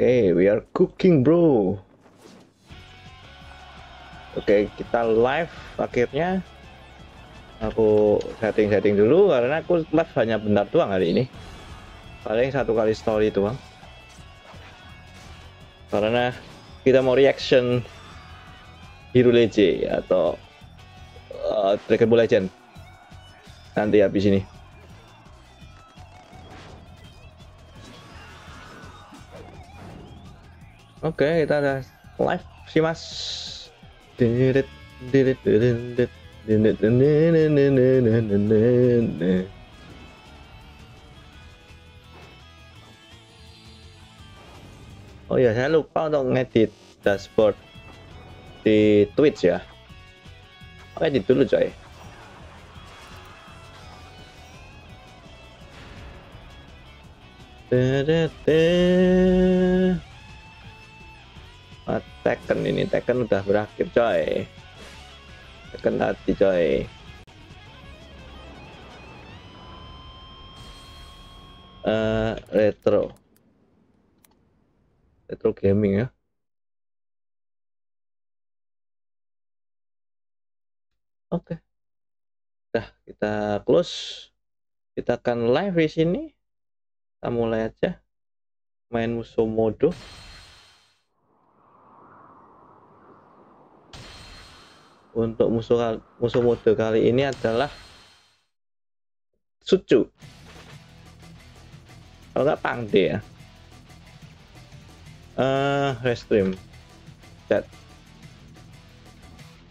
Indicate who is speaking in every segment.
Speaker 1: Oke, we are cooking bro. Oke, kita live akhirnya. Aku setting-setting dulu karena aku live hanya bentar doang hari ini. Paling satu kali story doang. Karena kita mau reaction Hero Legend atau uh, Dragon Ball Legend nanti habis ini. Oke, kita ada live sih mas. Oh ya, saya lupa untuk ngedit dashboard di Twitch ya. Oke, edit dulu coy. Ah, Tekken ini Tekken udah berakhir coy. Tekken tadi coy. Uh, retro. Retro gaming ya. Oke. Dah kita close. Kita akan live di sini. Kita mulai aja. Main musuh modo untuk musuh musuh mode kali ini adalah Sucu kalau nggak Pangde ya. Uh, restream. Chat.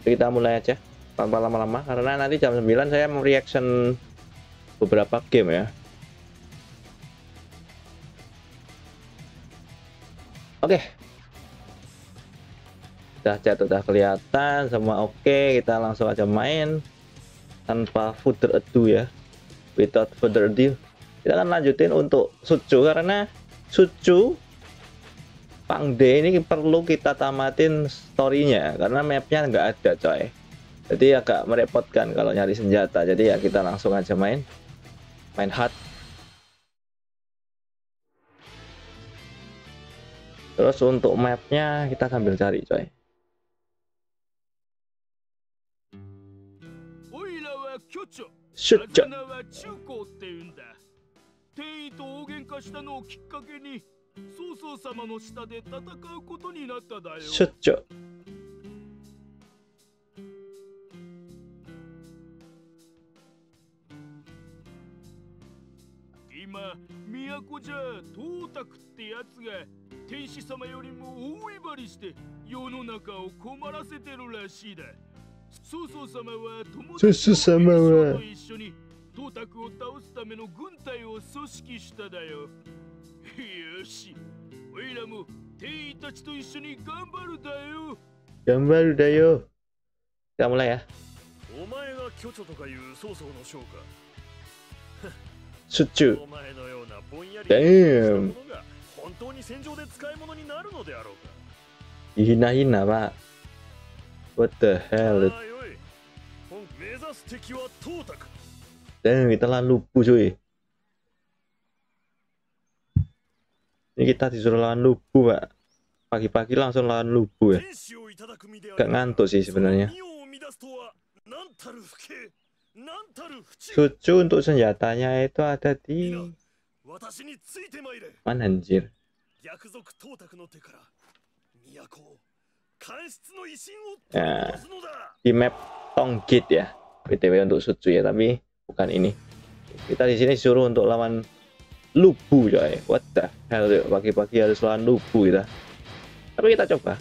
Speaker 1: Kita mulai aja tanpa lama-lama karena nanti jam 9 saya mau reaction beberapa game ya. Oke. okay. Udah chat udah kelihatan semua oke okay. kita langsung aja main. Tanpa further ado ya. Without further ado. Kita akan lanjutin untuk Sucu karena Sucu Pangde ini perlu kita tamatin storynya karena mapnya nggak ada coy. Jadi agak merepotkan kalau nyari senjata. Jadi ya kita langsung aja main. Main hard. Terus untuk mapnya kita sambil cari coy Shoot, 曹操様の下で戦うことになっただよ。出張。今都じゃ董卓ってやつが天使様よりも大威張りして世の中を困らせてるらしいだ曹操様は友達と一緒に董卓を倒すための軍隊を組織しただよよし、おいらも店員たちと一緒に頑張るだよ。頑張るだよ。頑張れや。お前が巨著とかいう曹操の将か。出張。お前のようなぼんやりしたものが本当に戦場で使い物になるのであろうか。Hina-hina, Pak. What the hell? Damn, kita lah lupu cuy. Ini kita disuruh lawan lubu, Pak. Pagi-pagi langsung lawan lubu ya. Gak ngantuk sih sebenarnya. Cucu untuk senjatanya itu ada di mana anjir? Ya, di map Tonggit ya. BTW untuk Sucu ya, tapi bukan ini. Kita di sini disuruh untuk lawan lubu coy. What the hell pagi-pagi harus lawan lubu kita. Tapi kita coba.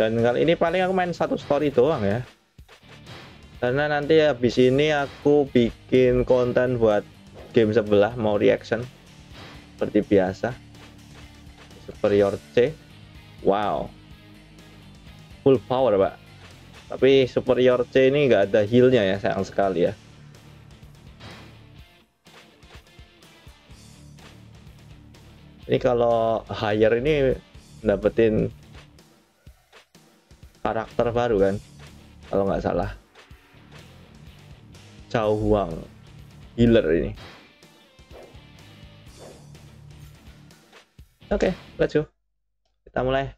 Speaker 1: Dan kali ini paling aku main satu story doang ya. Karena nanti habis ini aku bikin konten buat game sebelah mau reaction. Seperti biasa. Superior C wow. Full power pak. Tapi superior C ini nggak ada healnya ya sayang sekali ya. Ini kalau hire ini dapetin karakter baru kan kalau nggak salah. Cao Huang healer ini. Oke, let's go kita mulai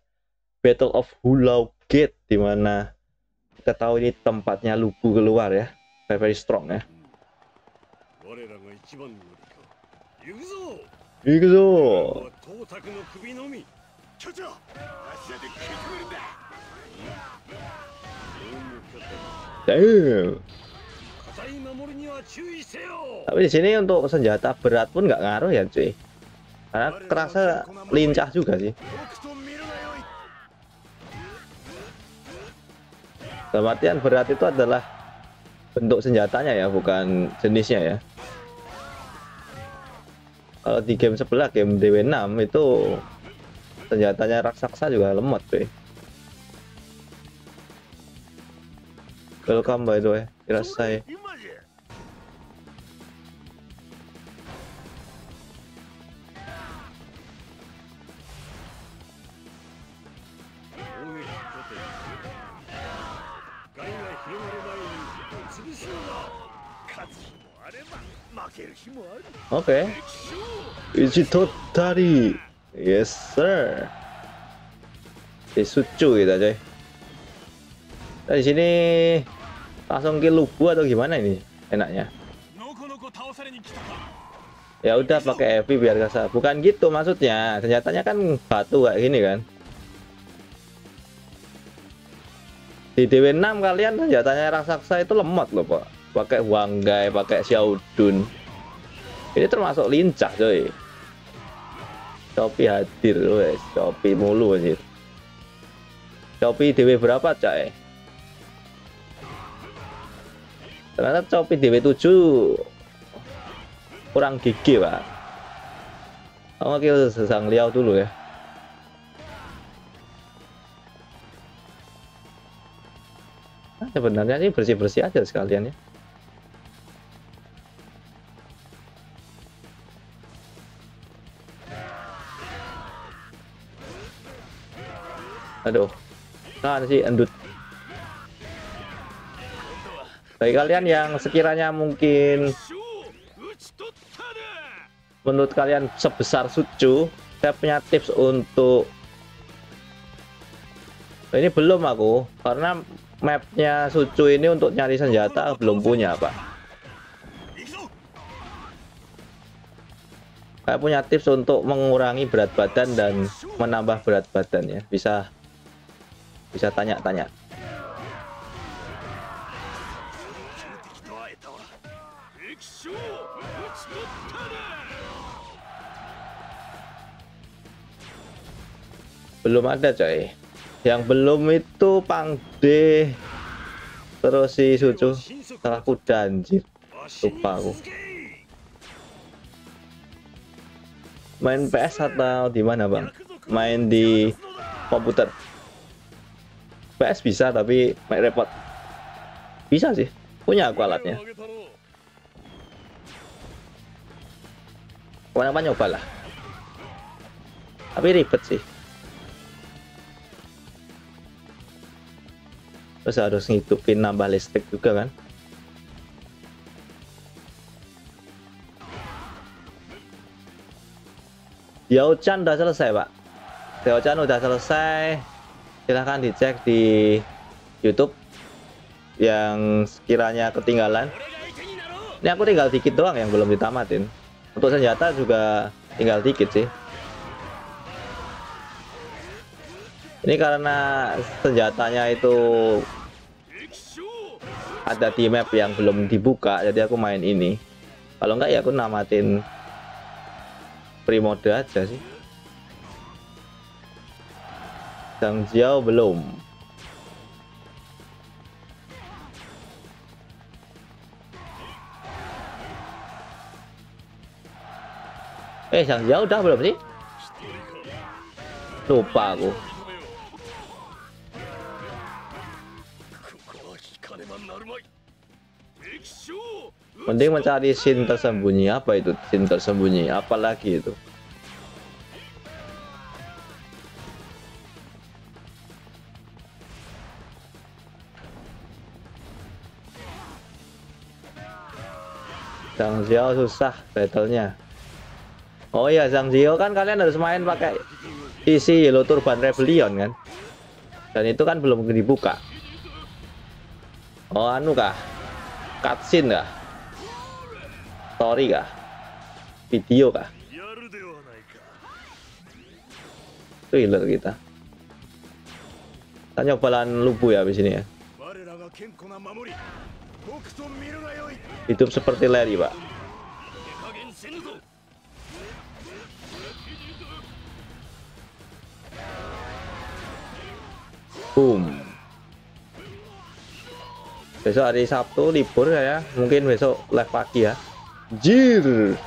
Speaker 1: Battle of Hulau Gate di mana kita tahu ini tempatnya Lugu keluar ya. Very, very strong ya. Damn. Tapi di sini untuk senjata berat pun nggak ngaruh ya cuy. Karena kerasa lincah juga sih. Dalam artian berat itu adalah bentuk senjatanya ya, bukan jenisnya ya. Kalau di game sebelah, game DW6 itu senjatanya raksasa juga lemot cuy. Welcome by the way, Irasai.
Speaker 2: 今
Speaker 1: Oke. Okay. Ichi totari. Yes sir. Disucu kita ya, coy. Nah, di sini langsung ke lubu atau gimana ini enaknya? Ya udah pakai Evi biar kasar. Bukan gitu maksudnya. Senjatanya kan batu kayak gini kan. Di DW6 kalian senjatanya raksasa itu lemot loh, Pak. Pakai Wanggai, pakai Xiaodun. Ini termasuk lincah, coy. Shopee hadir, wes. Shopee mulu anjir. Shopee DW berapa, coy? Ternyata Shopee DW7 kurang gigi pak Oh, kita sesang liau dulu ya Nah, sebenarnya sih bersih-bersih aja sekalian ya Aduh. Nah, sih endut. Bagi kalian yang sekiranya mungkin menurut kalian sebesar Sucu, saya punya tips untuk nah, ini belum aku karena mapnya Sucu ini untuk nyari senjata belum punya pak saya punya tips untuk mengurangi berat badan dan menambah berat badan ya bisa bisa tanya-tanya belum ada coy. Yang belum itu pangde terus si sucu. Salah kuda anjir. Lupa aku. Main PS atau di mana bang? Main di komputer. PS bisa tapi repot bisa sih. Punya aku alatnya. Kapan-kan nyoba lah, tapi ribet sih. Terus harus ngitupin nambah listrik juga kan? Yao Chan udah selesai pak. Yao Chan udah selesai silahkan dicek di YouTube yang sekiranya ketinggalan. Ini aku tinggal dikit doang yang belum ditamatin. Untuk senjata juga tinggal dikit sih. Ini karena senjatanya itu ada di map yang belum dibuka, jadi aku main ini. Kalau enggak ya aku namatin Primode aja sih. Kang Jiao belum. Eh, Kang Jiao udah belum sih? Lupa aku. Mending mencari sin tersembunyi apa itu sin tersembunyi apalagi itu. Zhang Xiao susah battlenya. Oh iya Zhang Xiao kan kalian harus main pakai isi Yellow Turban Rebellion kan? Dan itu kan belum dibuka. Oh anu kah? Cutscene kah? Story kah? Video kah? Trailer kita. Kita Tanya pelan lubu ya habis ini ya. Hidup seperti Larry, Pak. Boom. Besok hari Sabtu libur ya, ya, mungkin besok live pagi ya. Jir.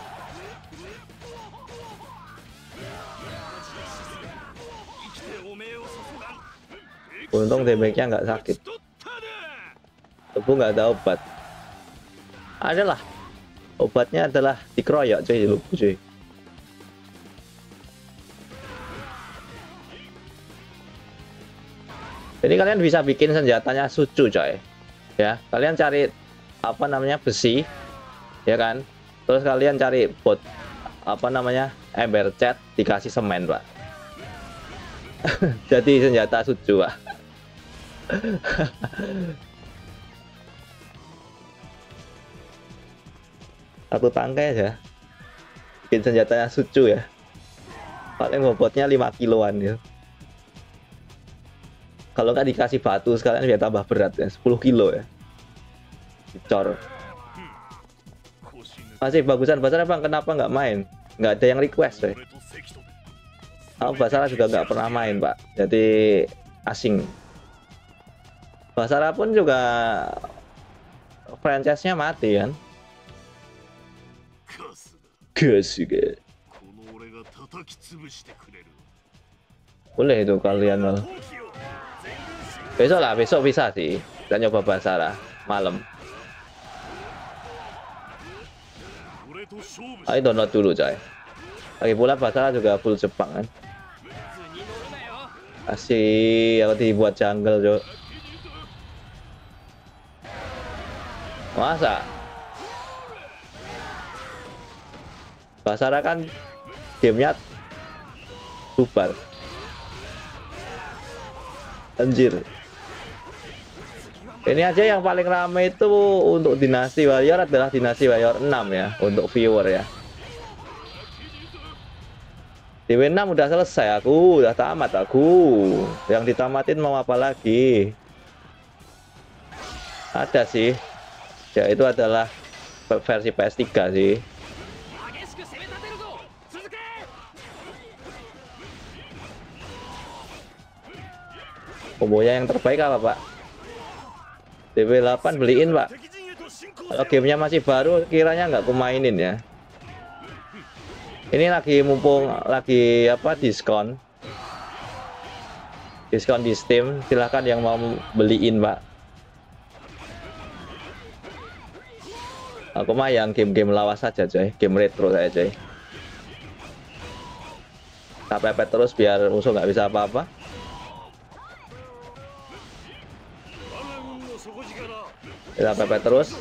Speaker 1: Untung damage-nya nggak sakit tebu nggak ada obat. Adalah. Obatnya adalah dikeroyok cuy. Lupa cuy. Jadi kalian bisa bikin senjatanya sucu coy. Ya kalian cari apa namanya besi ya kan? Terus kalian cari bot apa namanya ember cat dikasih semen pak. Jadi senjata sucu pak. satu tangkai aja. Bikin senjatanya sucu ya. Paling bobotnya 5 kiloan ya. Kalau nggak dikasih batu sekalian biar tambah berat ya. 10 kilo ya. Dicor. Masih bagusan Basara bang kenapa nggak main? Nggak ada yang request
Speaker 2: ya
Speaker 1: oh, Basara juga nggak pernah main pak. Jadi asing. Basara pun juga franchise-nya mati kan?
Speaker 2: Kesuge.
Speaker 1: Boleh itu kalian mal. Besok lah, besok bisa sih. Kita nyoba Basara malam. Ayo download dulu coy. Lagi pula Basara juga full Jepang kan. Asyik, aku dibuat jungle, jo. Masa? Basara kan gamenya bubar anjir ini aja yang paling rame itu untuk dinasti warrior adalah dinasti warrior 6 ya untuk viewer ya DW6 udah selesai aku, udah tamat aku. Yang ditamatin mau apa lagi? Ada sih. Ya itu adalah versi PS3 sih. Kombonya yang terbaik apa pak? DP8 beliin pak. Kalau gamenya masih baru kiranya nggak kumainin ya. Ini lagi mumpung lagi apa diskon. Diskon di Steam. Silahkan yang mau beliin pak. Aku mah yang game-game lawas saja coy. Game retro saya coy. Tak terus biar musuh nggak bisa apa-apa. kita PP terus.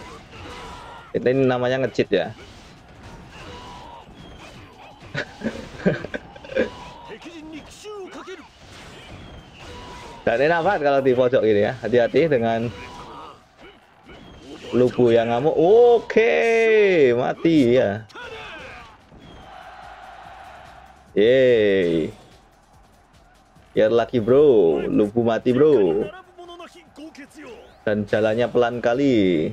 Speaker 1: Ini namanya ngecit ya. Dan enak banget kalau di pojok gini ya. Hati-hati dengan lubu yang ngamuk. Oke mati ya. Yeay. Biar lagi bro. Lubu mati bro dan jalannya pelan kali.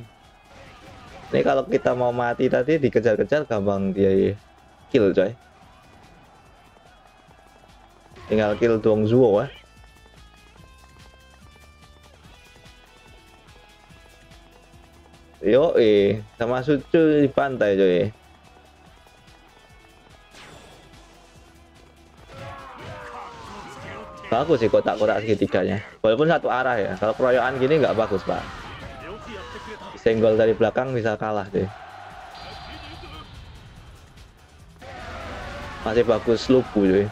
Speaker 1: Ini kalau kita mau mati tadi dikejar-kejar gampang dia kill coy. Tinggal kill Dong Zuo ya ah. yo eh sama sucu di pantai coy. bagus sih kotak-kotak segitiganya. Walaupun satu arah ya. Kalau keroyokan gini nggak bagus pak. Senggol dari belakang bisa kalah deh. Masih bagus lubu cuy.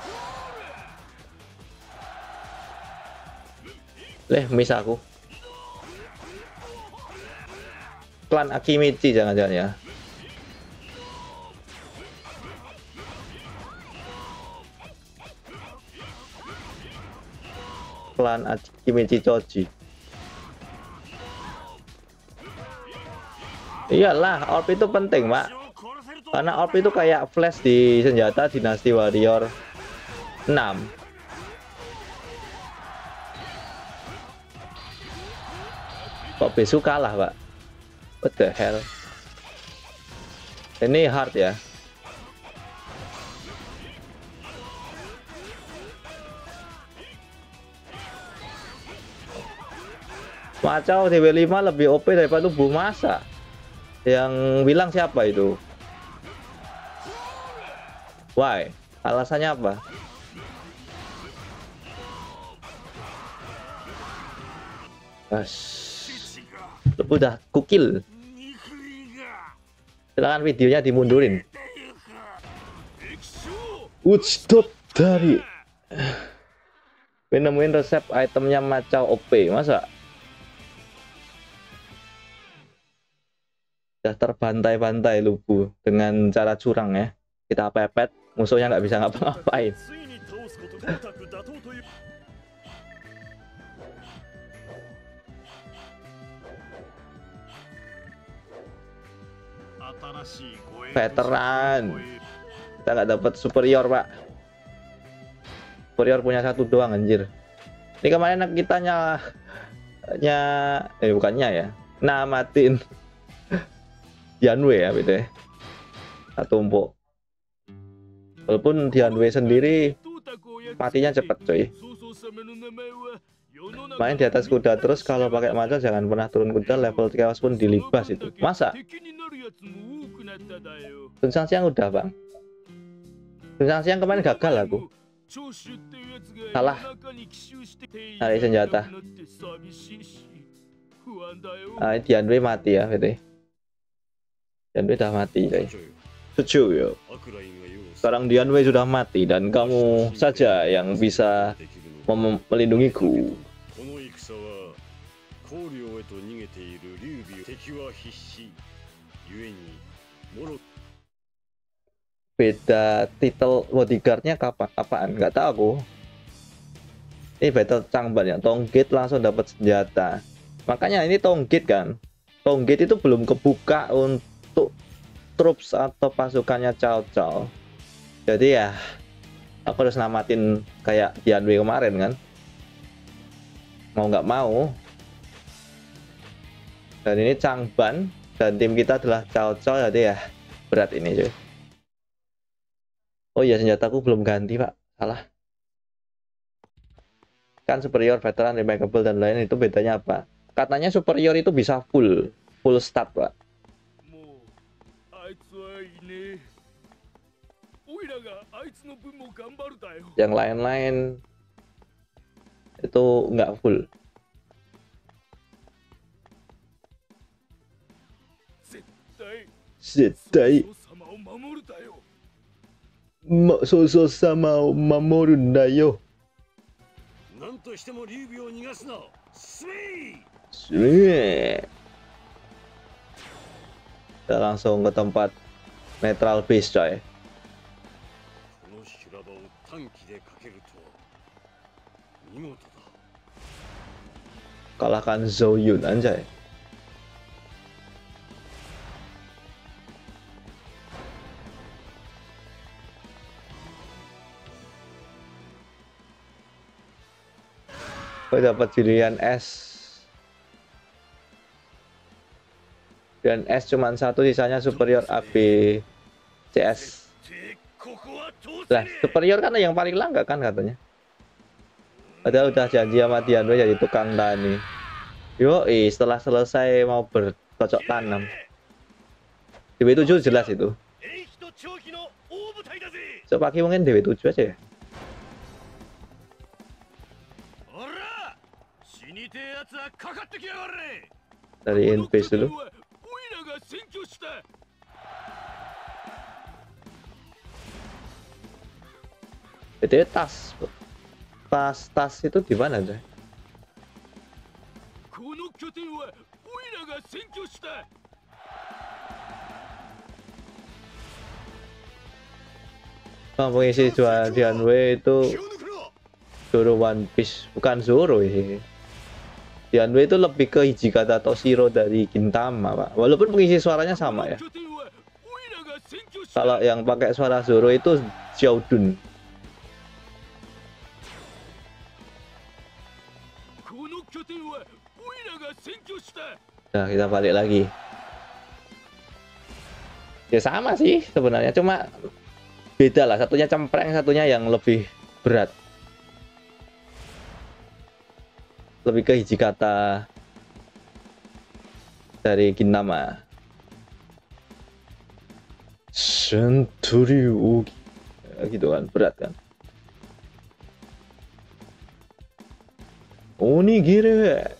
Speaker 1: Leh miss aku. Klan Akimichi jangan-jangan ya. klan Kimichi Choji. Iyalah orb itu penting
Speaker 3: mak.
Speaker 1: Karena orb itu kayak flash di senjata dinasti warrior 6 kok besok kalah pak? What the hell? Ini hard ya. Macau DW5 lebih OP daripada tubuh masa. Yang bilang siapa itu? Why? Alasannya apa? As. Udah kukil. Silahkan videonya dimundurin. Woodstock dari. Menemuin resep itemnya Macau OP, masa? sudah terbantai-bantai Lubu dengan cara curang ya. Kita pepet musuhnya nggak bisa ngapa-ngapain. Veteran. Kita nggak dapat superior pak. Superior punya satu doang anjir. Ini kemarin kita nyala nya eh bukannya ya nah namatin. Dianwe ya beda tak tumpuk. Walaupun Dianwe sendiri matinya cepat coy main di atas kuda terus kalau pakai maca jangan pernah turun kuda level chaos pun dilibas itu. Masa? Sunsang siang udah bang. Sunsang siang kemarin gagal aku. Salah. Hari senjata. Nah, Dianwe mati ya berarti
Speaker 3: dan beda sudah mati guys. Setuju ya.
Speaker 1: Sekarang Dian Wei sudah mati dan kamu saja yang bisa melindungiku. Beda titel bodyguardnya kapan? Apaan? Gak tau aku. Ini battle cangban ya. Tonggit langsung dapat senjata. Makanya ini Tonggit kan. Tonggit itu belum kebuka untuk troops atau pasukannya Cao Cao. Jadi ya aku harus namatin kayak Dianwe kemarin kan. Mau nggak mau. Dan ini Changban dan tim kita adalah Cao Cao jadi ya berat ini cuy. Oh iya senjataku belum ganti pak, salah. Kan superior, veteran, remarkable dan lain itu bedanya apa? Katanya superior itu bisa full, full stat pak. yang lain-lain itu nggak full.
Speaker 3: Setai. Soso sama o mamoru da
Speaker 1: yo. Kita langsung ke tempat netral base coy. kalahkan Zhou Yun anjay. Gue dapat pilihan S. Dan S cuma satu sisanya superior AB CS lah superior kan yang paling langka kan katanya padahal udah janji sama Dianwe jadi tukang tani. Yoi setelah selesai mau bercocok tanam. DW7 jelas itu. So pagi mungkin DW7 aja ya. Dari
Speaker 4: invis
Speaker 1: dulu. Itu tas tas tas itu di mana
Speaker 4: deh?
Speaker 1: Kampung isi jual Dianwe itu Zoro One Piece bukan Zoro ini. Dianwe itu lebih ke Hijikata Toshiro dari Gintama pak. Walaupun pengisi suaranya sama ya. Kalau yang pakai suara Zoro itu Xiaodun. Nah, kita balik lagi. Ya sama sih sebenarnya, cuma beda lah. Satunya cempreng, satunya yang lebih berat. Lebih ke hiji kata dari Gintama. Centuriu Ya, gitu kan, berat kan. Onigiri.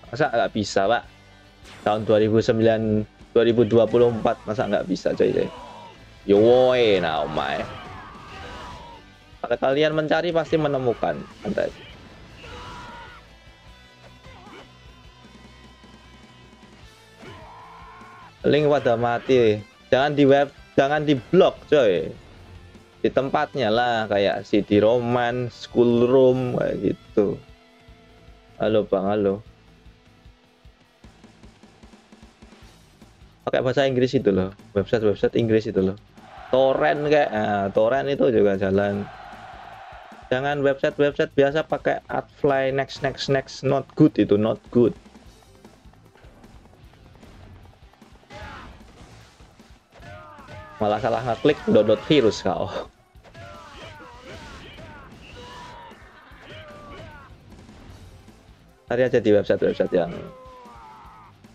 Speaker 1: Masa nggak bisa pak? Tahun 2009 2024 masa nggak bisa coy coy. Yo woy nah omai. Kalau kalian mencari pasti menemukan. Santai. Link pada mati. Jangan di web, jangan di blog coy di tempatnya lah kayak CD Roman, School Room kayak gitu. Halo Bang, halo. Pakai bahasa Inggris itu loh, website-website Inggris itu loh. Torrent kayak, nah, torrent itu juga jalan. Jangan website-website biasa pakai adfly next next next not good itu not good. Malah salah ngeklik download virus kau. Cari aja di website-website yang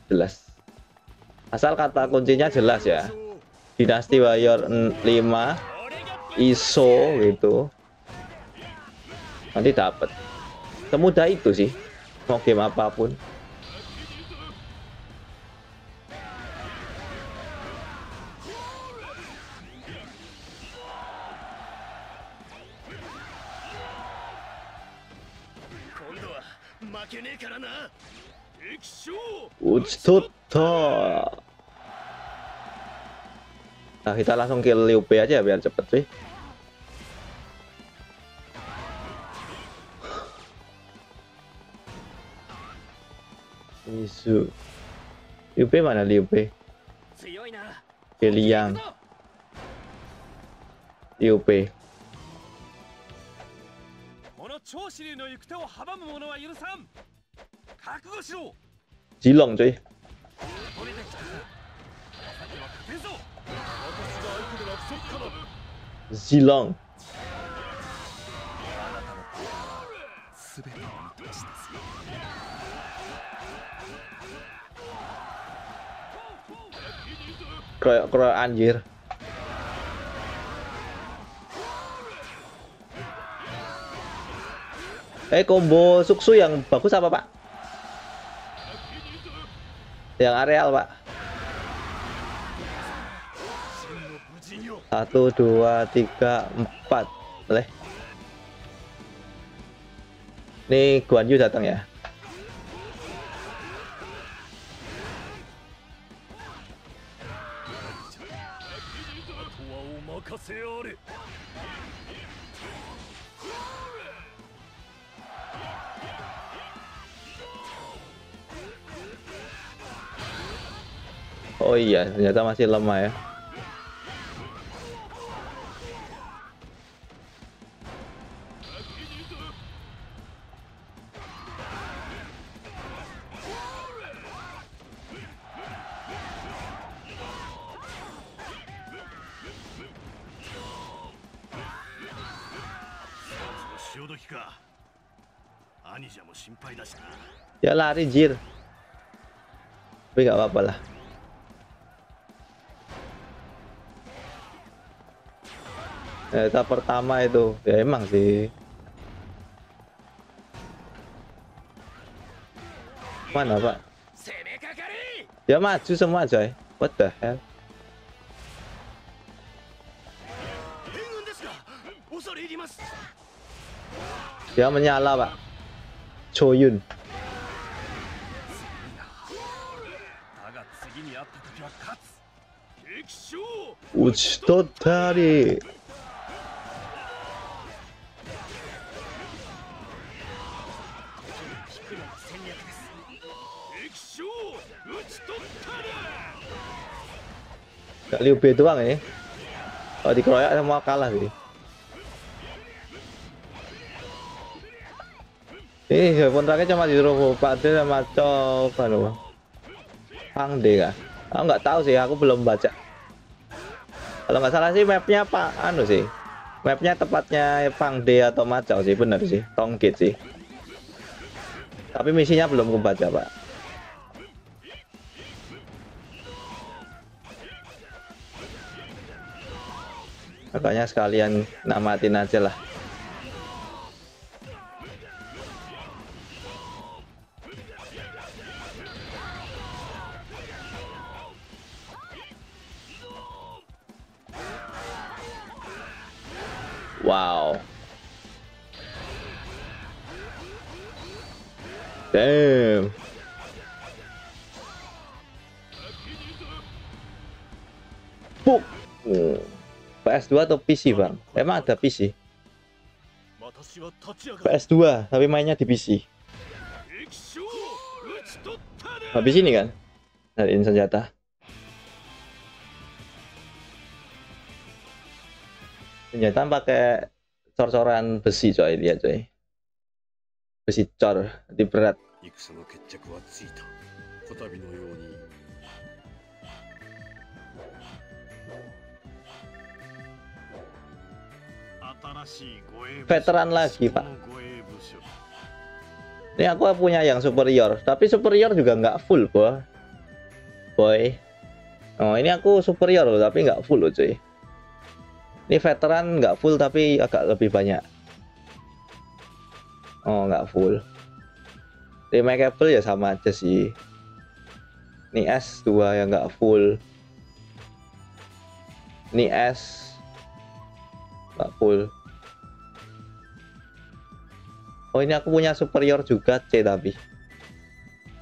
Speaker 1: jelas. Asal kata kuncinya jelas ya. Dinasti Warrior 5 ISO gitu. Nanti dapat. Semudah itu sih. Mau game
Speaker 4: apa pun.
Speaker 1: 今 Tuh. Nah, kita langsung kill Liu Bei aja biar cepet sih. Isu. Liu Bei mana Liu Bei? Piliang. Liu Bei.
Speaker 5: Jilong cuy. 超支流の行く手を阻む者は許さん覚悟しろ
Speaker 1: Jilong cuy.
Speaker 5: 取れてきたさては勝てんぞ
Speaker 1: Zilong.
Speaker 5: 全てを見通しです
Speaker 1: Kroyok kroyok anjir. Eh combo suksu yang bagus apa pak? yang areal pak. Satu dua tiga empat. Boleh? Ini Guan Yu datang ya? Oh iya, ternyata masih lemah ya. Ya lari jir. Tapi gak apa-apa lah. ya, pertama itu. Ya emang sih. Mana pak? Ya maju semua coy what the hell? Dia menyala pak. Choyun
Speaker 4: Uch totari.
Speaker 1: Gak Liu Bei doang ini kalau dikeroyak semua kalah sih ini walaupun terakhir cuma disuruh Pak D sama Cok anu Pang D kah? Aku nggak tahu sih, aku belum baca. Kalau nggak salah sih mapnya Pak anu sih, mapnya tepatnya Pang D atau Macau sih, bener sih, Tongkit sih. Tapi misinya belum aku baca Pak. Makanya sekalian namatin aja lah. Wow. Damn. Puk. PS2 atau PC bang? Emang ada PC? PS2 tapi mainnya di PC habis ini kan? Nyariin senjata senjata pakai cor-coran besi coy. Dia coy. Besi cor di berat. veteran lagi pak. ini aku punya yang superior tapi superior juga nggak full boy. Boy. Oh ini aku superior loh tapi nggak full loh cuy. Ini veteran nggak full tapi agak lebih banyak. Oh nggak full. Remakable ya sama aja sih. Ini S2 yang nggak full. Ini S Pak full oh ini aku punya superior juga C tapi.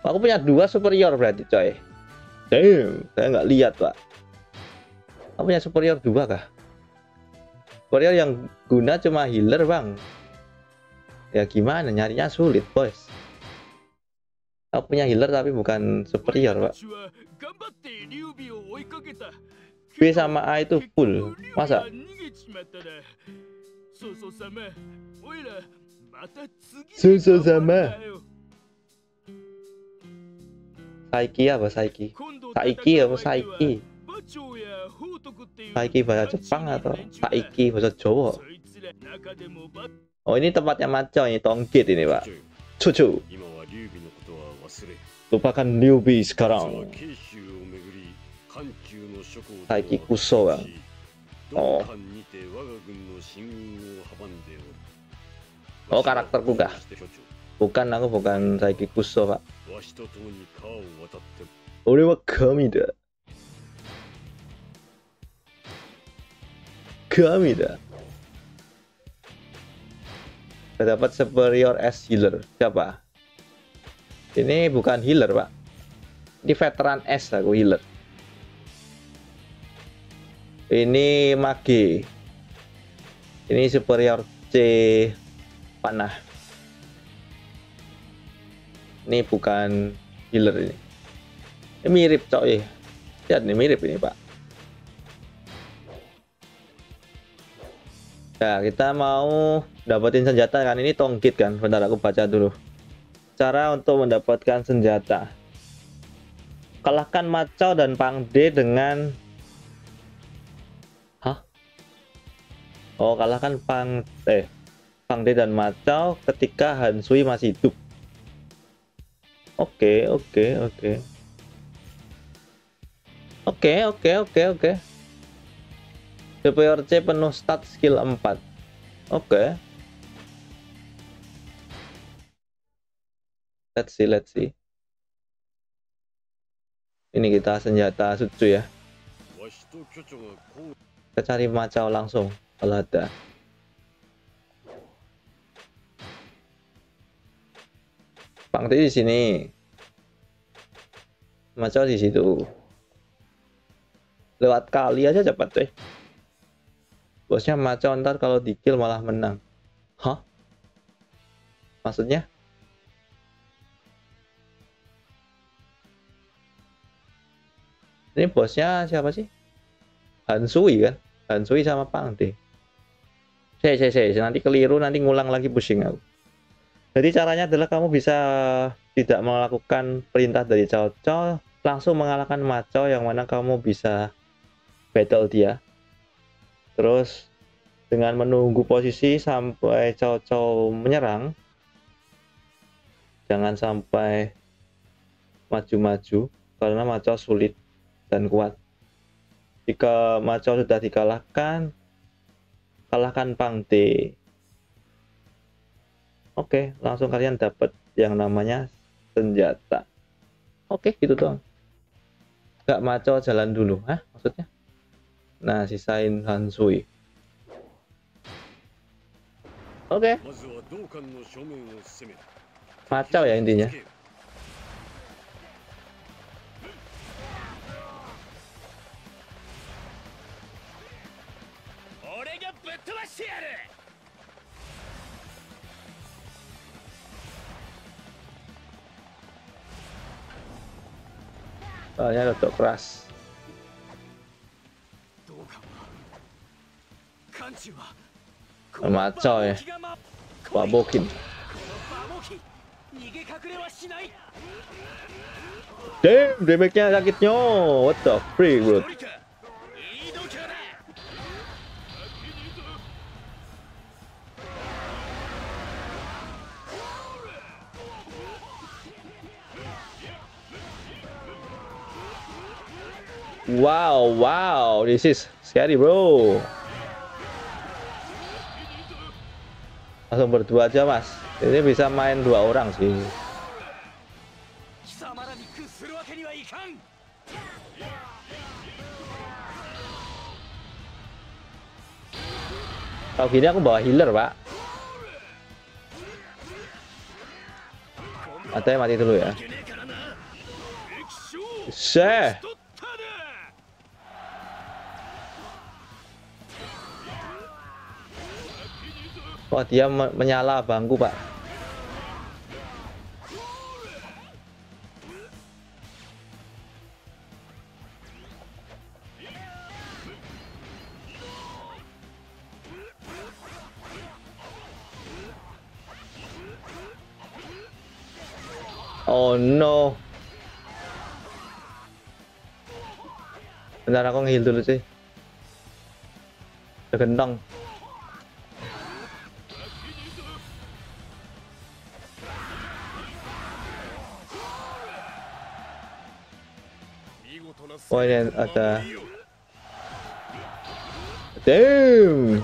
Speaker 1: Aku punya dua superior berarti coy. Damn saya nggak lihat pak. Aku punya superior dua kah? Superior yang guna cuma healer bang. Ya gimana? Nyarinya sulit bos aku punya healer tapi bukan superior pak. B sama A itu full. Masa?
Speaker 4: 結局劉備は逃げちまったなそうそう様おいらまた次
Speaker 1: そうそう様
Speaker 4: 頑張るんだよ
Speaker 1: Saiki apa Saiki?
Speaker 4: 今度
Speaker 1: Saiki
Speaker 4: 戦
Speaker 1: apa
Speaker 4: う相手は
Speaker 1: Saiki?
Speaker 4: 馬長や宝徳っていう
Speaker 1: Saiki bahasa Jepang atau Saiki bahasa Jawa?
Speaker 4: そいつら中でもバ
Speaker 1: Oh ini tempatnya Macau ini Tongkit ini pak.
Speaker 3: 長
Speaker 1: Cucu.
Speaker 3: 今は劉備のことは忘れ
Speaker 1: Lupakan newbie
Speaker 3: 実は
Speaker 1: sekarang.
Speaker 3: 慶州をめ
Speaker 1: Oh karakterku kah? Bukan aku bukan Saiki Kuso pak. Oleh wa kami da Kami dah. Terdapat superior as healer siapa? Ini bukan healer pak. Ini veteran S aku healer. Ini mage ini superior C panah. Ini bukan healer ini. Ini mirip coy. Lihat nih mirip ini pak. Nah kita mau dapetin senjata kan ini tongkit kan. Bentar aku baca dulu. Cara untuk mendapatkan senjata. Kalahkan Macau dan Pangde dengan Oh, kalahkan Pang eh Pangde dan Macau ketika Hansui masih hidup. Oke, okay, oke, okay, oke. Okay. Oke, okay, oke, okay, oke, okay, oke. DPRC penuh stat skill 4. Oke. Okay. Let's see, let's see. Ini kita senjata sucu ya. Kita cari macau langsung. Kalau ada Pangti di sini Macau di situ Lewat kali aja cepat deh Bosnya Macau ntar kalau di kill malah menang Hah? Maksudnya? Ini bosnya siapa sih? Hansui kan? Hansui sama Pangde. Saya, saya, saya, nanti keliru, nanti ngulang lagi pusing aku. Jadi caranya adalah kamu bisa tidak melakukan perintah dari Cao, langsung mengalahkan Macau yang mana kamu bisa battle dia. Terus dengan menunggu posisi sampai Cao menyerang, jangan sampai maju-maju karena Macau sulit dan kuat. Jika Macau sudah dikalahkan, kalahkan Pangte. Oke, langsung kalian dapat yang namanya senjata. Oke, gitu dong Gak maco jalan dulu, ah Maksudnya? Nah, sisain Hansui. Oke. Maco ya intinya.
Speaker 2: してやる
Speaker 1: Soalnya rodok keras.
Speaker 5: どうか艦中は
Speaker 1: Macau ya.
Speaker 5: 気がま
Speaker 1: Wabokin.
Speaker 5: この馬モキ逃げ隠れはしない
Speaker 1: Damn, damage-nya sakitnya. What the freak, bro? Wow, wow, this is scary bro. Langsung berdua aja mas. Ini bisa main dua orang sih. Kalau gini aku bawa healer pak. Matanya mati dulu ya. Seh. Wah, dia me- menyala bangku, Pak. Oh no. Bentar aku nge-heal dulu sih. Udah gendong.
Speaker 5: Pointed at the...
Speaker 1: Damn!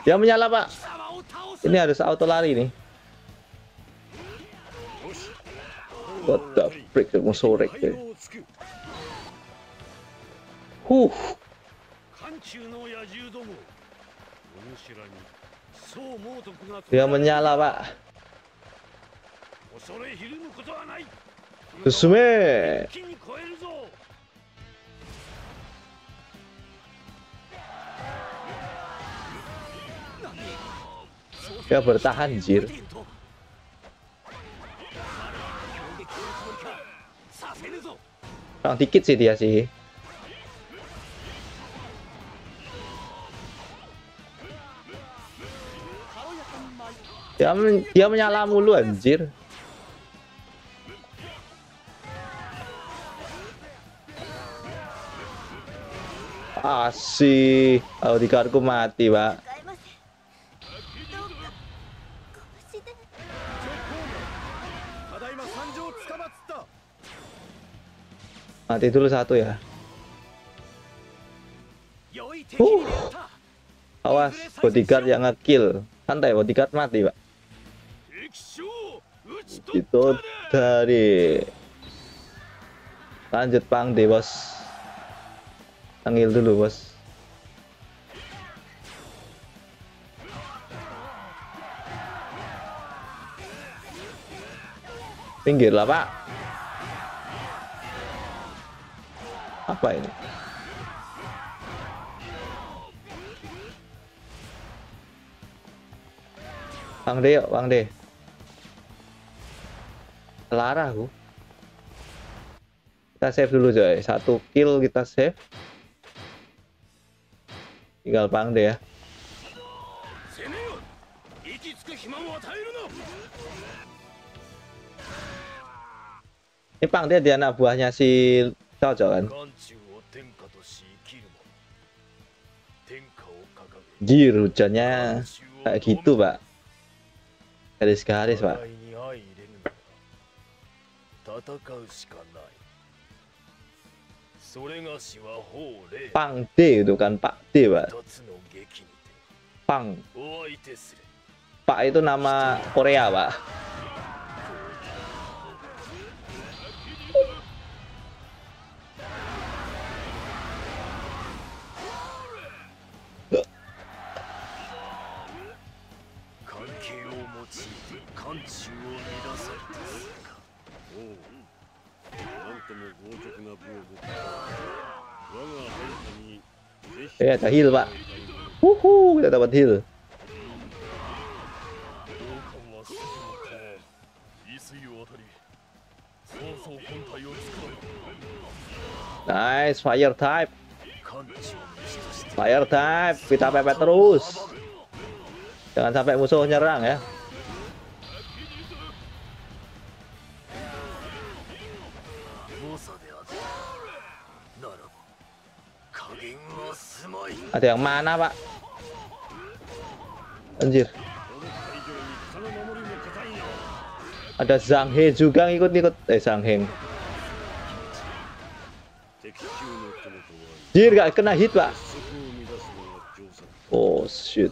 Speaker 1: Dia menyala, Pak. Ini harus auto lari nih. What the
Speaker 3: frick, mau sorek deh.
Speaker 1: Huh. Dia menyala, Pak. Susume. Ya bertahan jir. Kurang dikit sih dia sih. Dia, men dia menyala mulu anjir. Asih, audikarku mati, Pak.
Speaker 5: Ah,
Speaker 1: mati dulu satu ya.
Speaker 5: Uh.
Speaker 1: Awas, bodyguard yang ngekill. Santai, bodyguard mati, Pak. Itu dari lanjut pang di bos tanggil dulu bos pinggir lah pak Apa ini? Bang De yuk, Bang De. Larah aku. Kita save dulu coy. Satu kill kita save. Tinggal Bang De ya. Ini Bang De dia anak buahnya si Cao kan? Anjir hujannya. Kayak gitu pak. Garis-garis pak. Pang D itu kan Pak D pak. Pang. Pak itu nama Korea pak. Eh, ada heal, Pak. Wuhu, kita dapat heal. Nice, fire type. Fire type, kita pepet terus. Jangan sampai musuh nyerang ya. Ada yang mana, Pak? Anjir. Ada Zhang He juga ngikut-ngikut. Eh, Zhang
Speaker 3: He.
Speaker 1: Jir, gak kena hit, Pak. Oh, shit.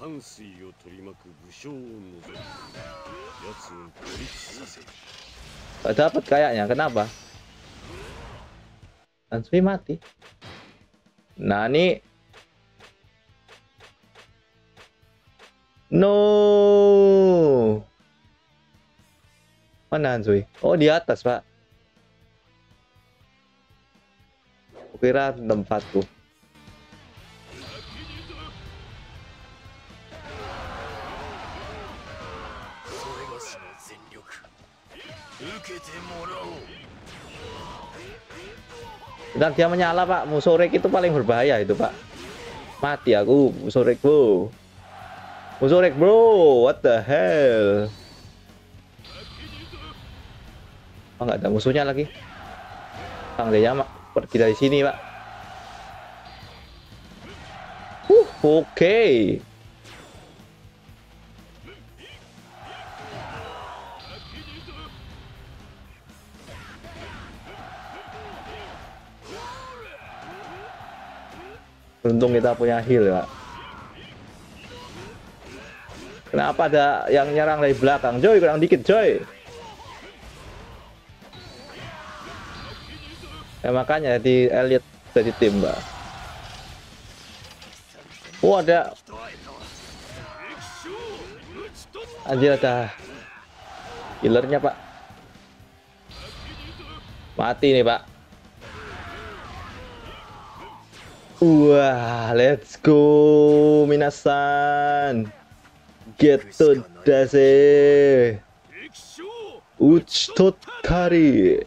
Speaker 1: Gak dapat kayaknya. Kenapa? Lansui mati. Nah, ini No. Mana Anzui? Oh di atas pak. Kira tempatku. Dan dia menyala pak, musorek itu paling berbahaya itu pak. Mati aku, musorek bu bro. Musuh Rek bro. What the hell? Oh nggak ada musuhnya lagi. Bang dia mak pergi dari sini pak. Uh, oke. Untung kita punya heal. Pak. Kenapa ada yang nyerang dari belakang? Joy, kurang dikit, Joy. Ya makanya di elite jadi tim, Mbak. Oh, ada. Anjir ada healernya, Pak. Mati nih, Pak. Wah, let's go, Minasan. Get to dase.
Speaker 4: 敵将
Speaker 1: Uchtot kari.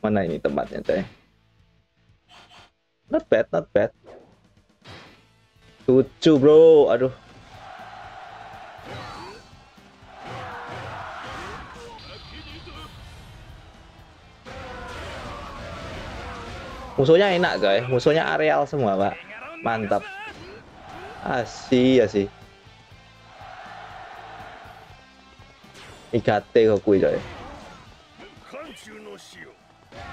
Speaker 1: Mana ini tempatnya, teh? Not bad, not bad. Lucu, bro. Aduh. Musuhnya enak, guys. Musuhnya areal semua, Pak. Mantap. Asih, asih. 怒ってここいだよ。
Speaker 2: 漢中の死よ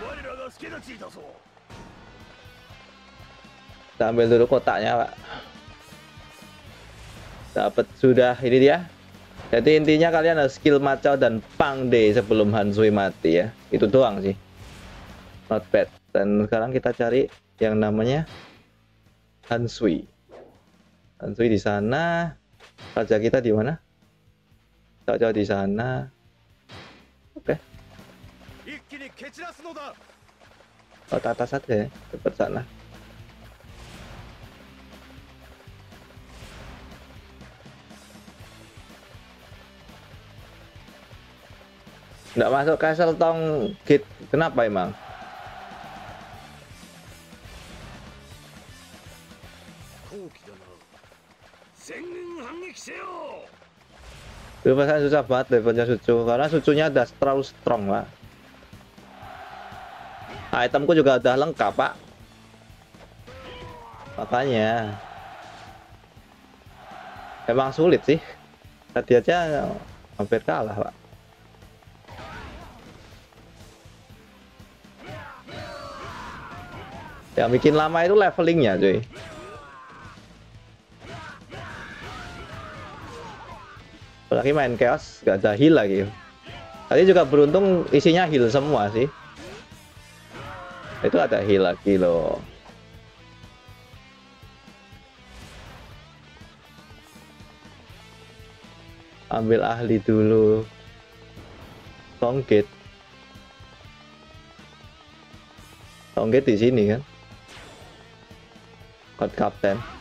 Speaker 2: 我らが助太刀いたぞ
Speaker 1: kita ambil dulu kotaknya pak dapat sudah ini dia jadi intinya kalian harus skill Macau dan Pang D sebelum Hansui mati ya itu doang sih not bad dan sekarang kita cari yang namanya Hansui Hansui di sana raja kita di mana tak jauh di sana oke
Speaker 5: okay.
Speaker 1: oh ke atas saja ya cepat sana Nggak masuk castle tong gate. Kenapa emang?
Speaker 3: Sengen
Speaker 1: itu susah banget levelnya Sucu karena Sucunya udah terlalu strong pak. Itemku juga udah lengkap pak. Makanya emang sulit sih. Tadi aja hampir kalah pak. Yang bikin lama itu levelingnya cuy. Apalagi main chaos gak ada heal lagi. Tadi juga beruntung isinya heal semua sih. Itu ada heal lagi loh. Ambil ahli dulu. Tonggit Tonggit di sini kan. God Captain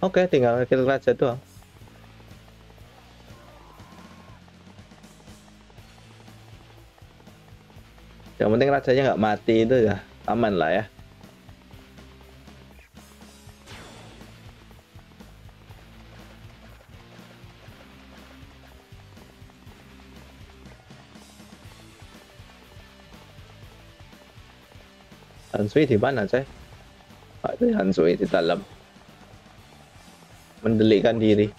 Speaker 1: Oke, tinggal kill raja doang. Yang penting rajanya nggak mati itu ya aman lah ya. Hansui di mana, Cek? Ada Hansui di dalam mendelikkan diri.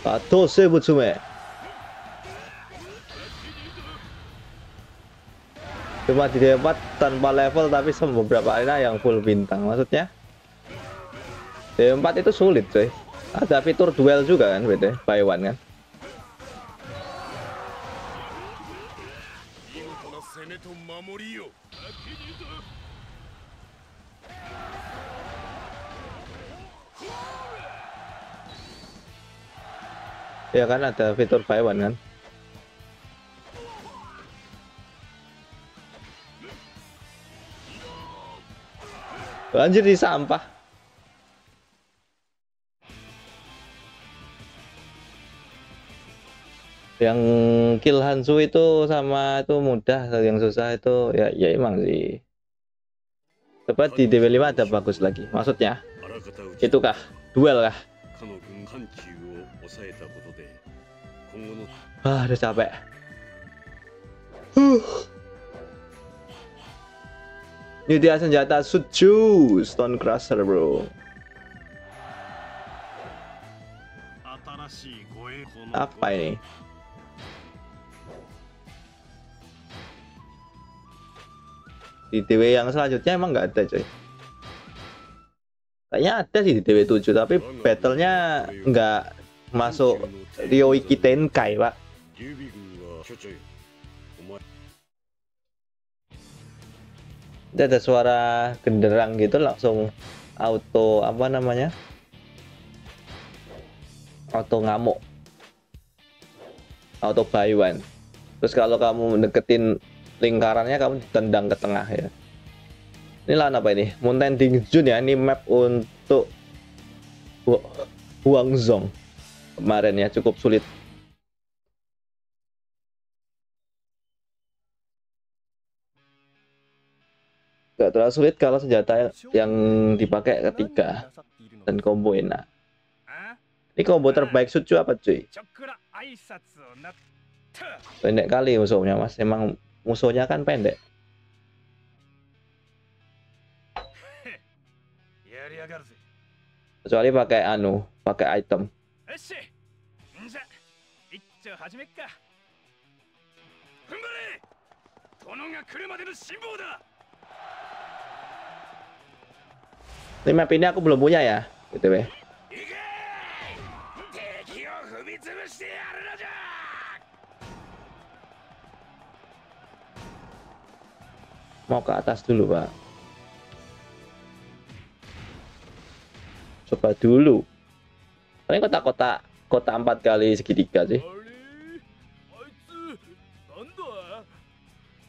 Speaker 1: Kato di Cuma tanpa level tapi beberapa arena yang full bintang maksudnya. D4 itu sulit cuy ada fitur duel juga kan beda by one kan. Ya kan ada fitur buy one kan. Lanjut di sampah. Yang kill Hansu itu sama itu mudah, yang susah itu ya ya emang sih. Tepat di DW5 ada bagus lagi. Maksudnya, itukah duel kah? ah udah capek. Ini dia senjata suju stone crusher bro. Apa ini? Di TW yang selanjutnya emang nggak ada coy. Kayaknya ada sih di TW7 tapi battlenya nggak masuk Ryoiki Tenkai, Pak. Dia ada suara genderang gitu langsung auto apa namanya? Auto ngamuk. Auto bayuan. Terus kalau kamu deketin lingkarannya kamu ditendang ke tengah ya. Ini lawan apa ini? Mountain Dingjun ya, ini map untuk Huangzhong kemarin ya cukup sulit Gak terlalu sulit kalau senjata yang dipakai ketiga dan combo enak. Ini combo terbaik Suju apa cuy? Pendek kali musuhnya mas, emang musuhnya kan pendek. Kecuali pakai anu, pakai item.
Speaker 4: よしんじゃ一丁始めっか踏ん張れ殿が来るまでの辛抱だ
Speaker 1: ini map ini aku belum punya ya gitu ya
Speaker 4: 行け敵を踏み潰してやるのじゃ
Speaker 1: mau ke atas dulu pak coba dulu paling kota-kota kota empat kali segitiga sih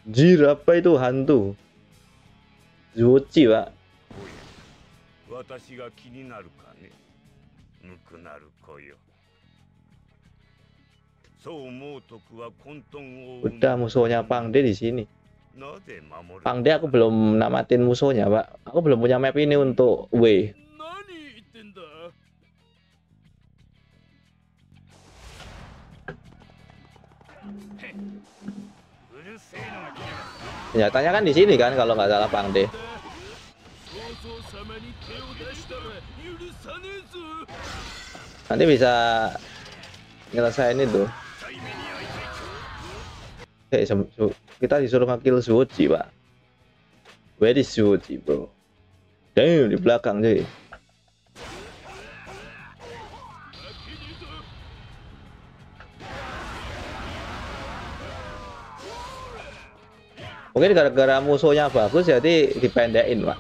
Speaker 1: Jir apa itu hantu Zuochi pak Udah musuhnya Pangde di sini. Pangde aku belum namatin musuhnya, Pak. Aku belum punya map ini untuk W. nyatanya kan di sini kan kalau nggak salah
Speaker 4: Pang D.
Speaker 1: Nanti bisa nyelesain itu. Eh, kita disuruh ngakil Suci, Pak. Where is Suci, bro? Damn, di belakang,
Speaker 4: sih.
Speaker 1: Mungkin gara-gara musuhnya bagus jadi dipendekin, Pak.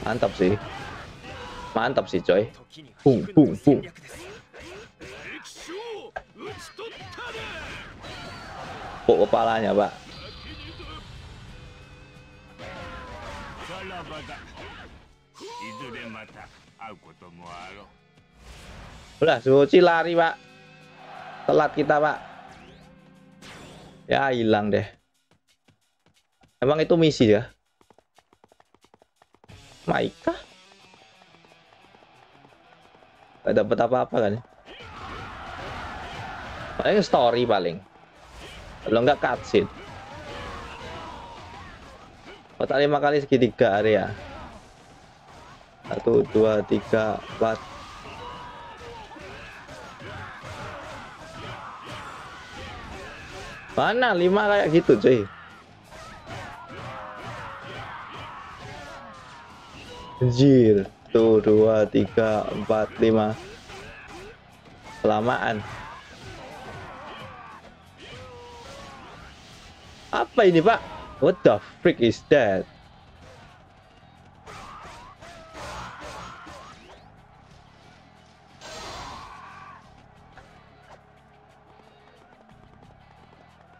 Speaker 1: Mantap sih. Mantap sih, coy.
Speaker 4: Bung, bung, bung.
Speaker 1: Puk kepalanya, Pak.
Speaker 4: 負けねえぞ
Speaker 3: さらばだいずれまた会うこともあろう
Speaker 1: Udah Zuchi lari pak Telat kita pak Ya hilang deh Emang itu misi ya Maika Gak dapet apa-apa kan Paling story paling Kalau nggak cutscene Kotak lima kali segitiga area Satu, dua, tiga, empat. Mana lima kayak gitu cuy? Anjir. Tuh dua tiga empat lima. Kelamaan. Apa ini pak? What the freak is that?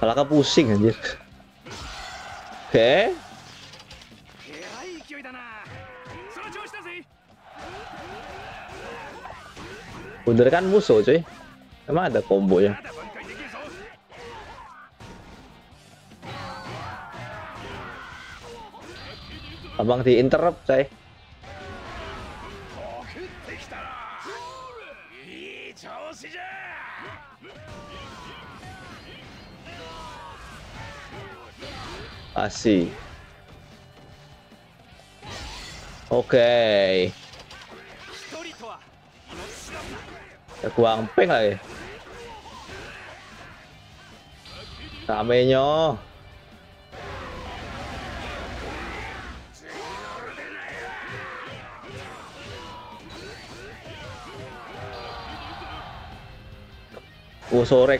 Speaker 1: Kalau Malaka pusing anjir. Oke. Okay. Kan musuh cuy. Emang ada combo ya. Abang di interrupt,
Speaker 4: cuy.
Speaker 1: Kasih. Oke.
Speaker 5: Okay.
Speaker 1: Ya, gua ping lagi. Ramenyo.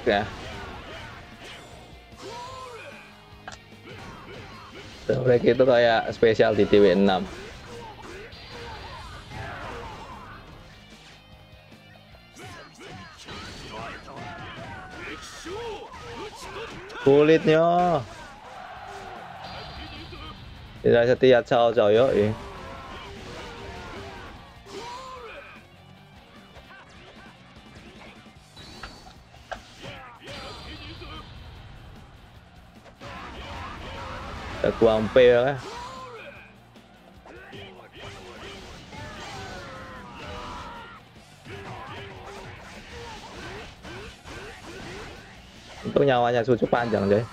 Speaker 1: Ya. Sorek itu kayak spesial di TW6. kulitnya tidak setia cao yo eh. Ada kuampe ya. Untuk nyawanya cucu panjang deh.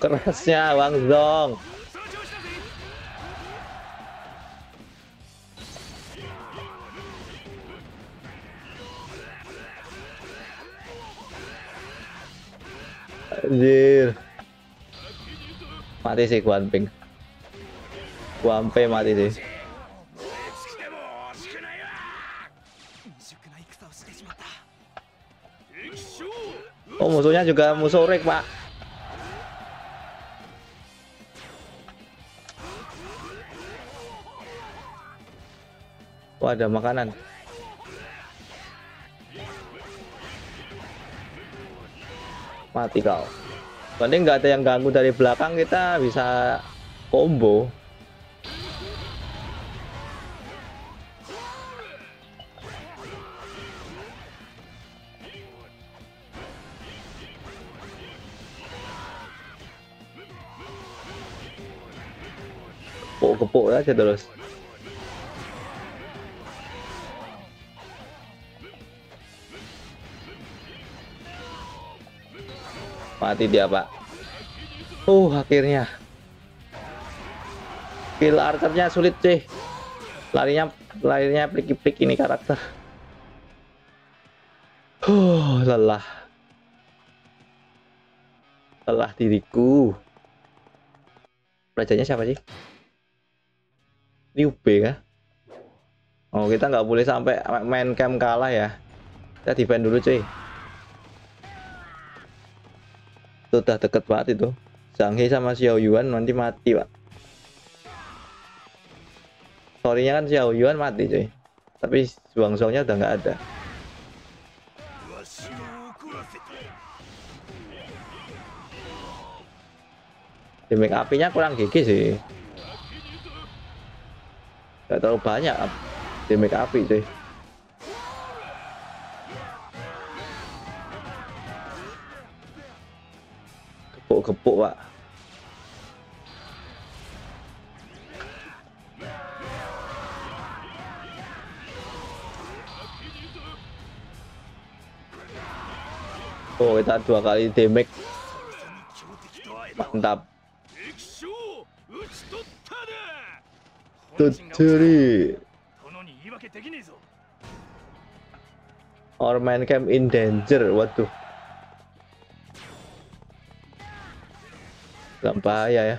Speaker 1: Kerasnya Wang Zong. Anjir. Mati sih kuan Ping. kuan Ping mati sih. Oh musuhnya juga musuh rek pak Wah ada makanan Mati kau Penting nggak ada yang ganggu dari belakang kita bisa combo. Kepuk-kepuk aja terus. Mati dia, Pak. Uh, akhirnya. Kill archernya sulit, sih. Larinya larinya plik-plik ini karakter. Huh, lelah. Lelah diriku. Rajanya siapa sih? Liu B kah? Oh kita nggak boleh sampai main camp kalah ya. Kita defend dulu cuy. sudah deket banget itu. Zhang He sama Xiao Yuan nanti mati pak. Sorrynya kan Xiao Yuan mati cuy. Tapi Wang Zhongnya udah nggak ada. Demik apinya kurang gigi sih gak terlalu banyak demikian api cuy. kepuk-kepuk Pak. Oh, kita dua kali damage. Mantap. Tuturi. Or main camp in danger. Waduh. Gak bahaya ya.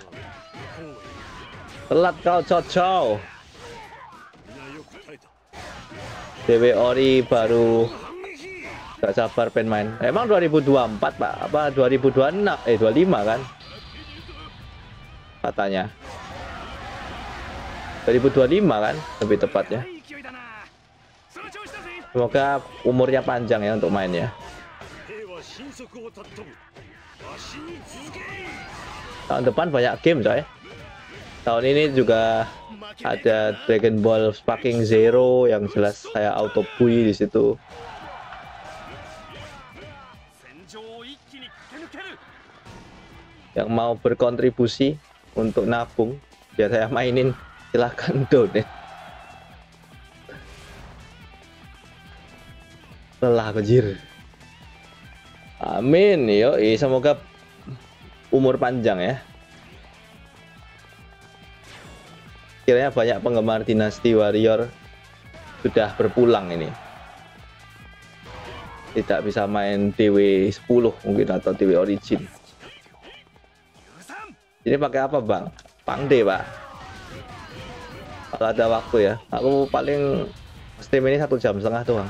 Speaker 1: Telat kau cocok. DW Ori baru gak sabar pen main. Emang 2024 pak? Apa 2026? Eh 25 kan? Katanya. 2025 kan? Lebih tepatnya. Semoga umurnya panjang ya untuk
Speaker 3: mainnya
Speaker 1: tahun depan banyak game coy. Tahun ini juga ada Dragon Ball Sparking Zero yang jelas saya auto bui di situ. Yang mau berkontribusi untuk nabung biar saya mainin silahkan donate. Lelah kejir amin yoi semoga umur panjang ya. Kiranya banyak penggemar dinasti warrior sudah berpulang ini. Tidak bisa main DW 10 mungkin atau DW Origin. Ini pakai apa bang? Pangde pak. Kalau ada waktu ya. Aku paling stream ini satu jam setengah doang.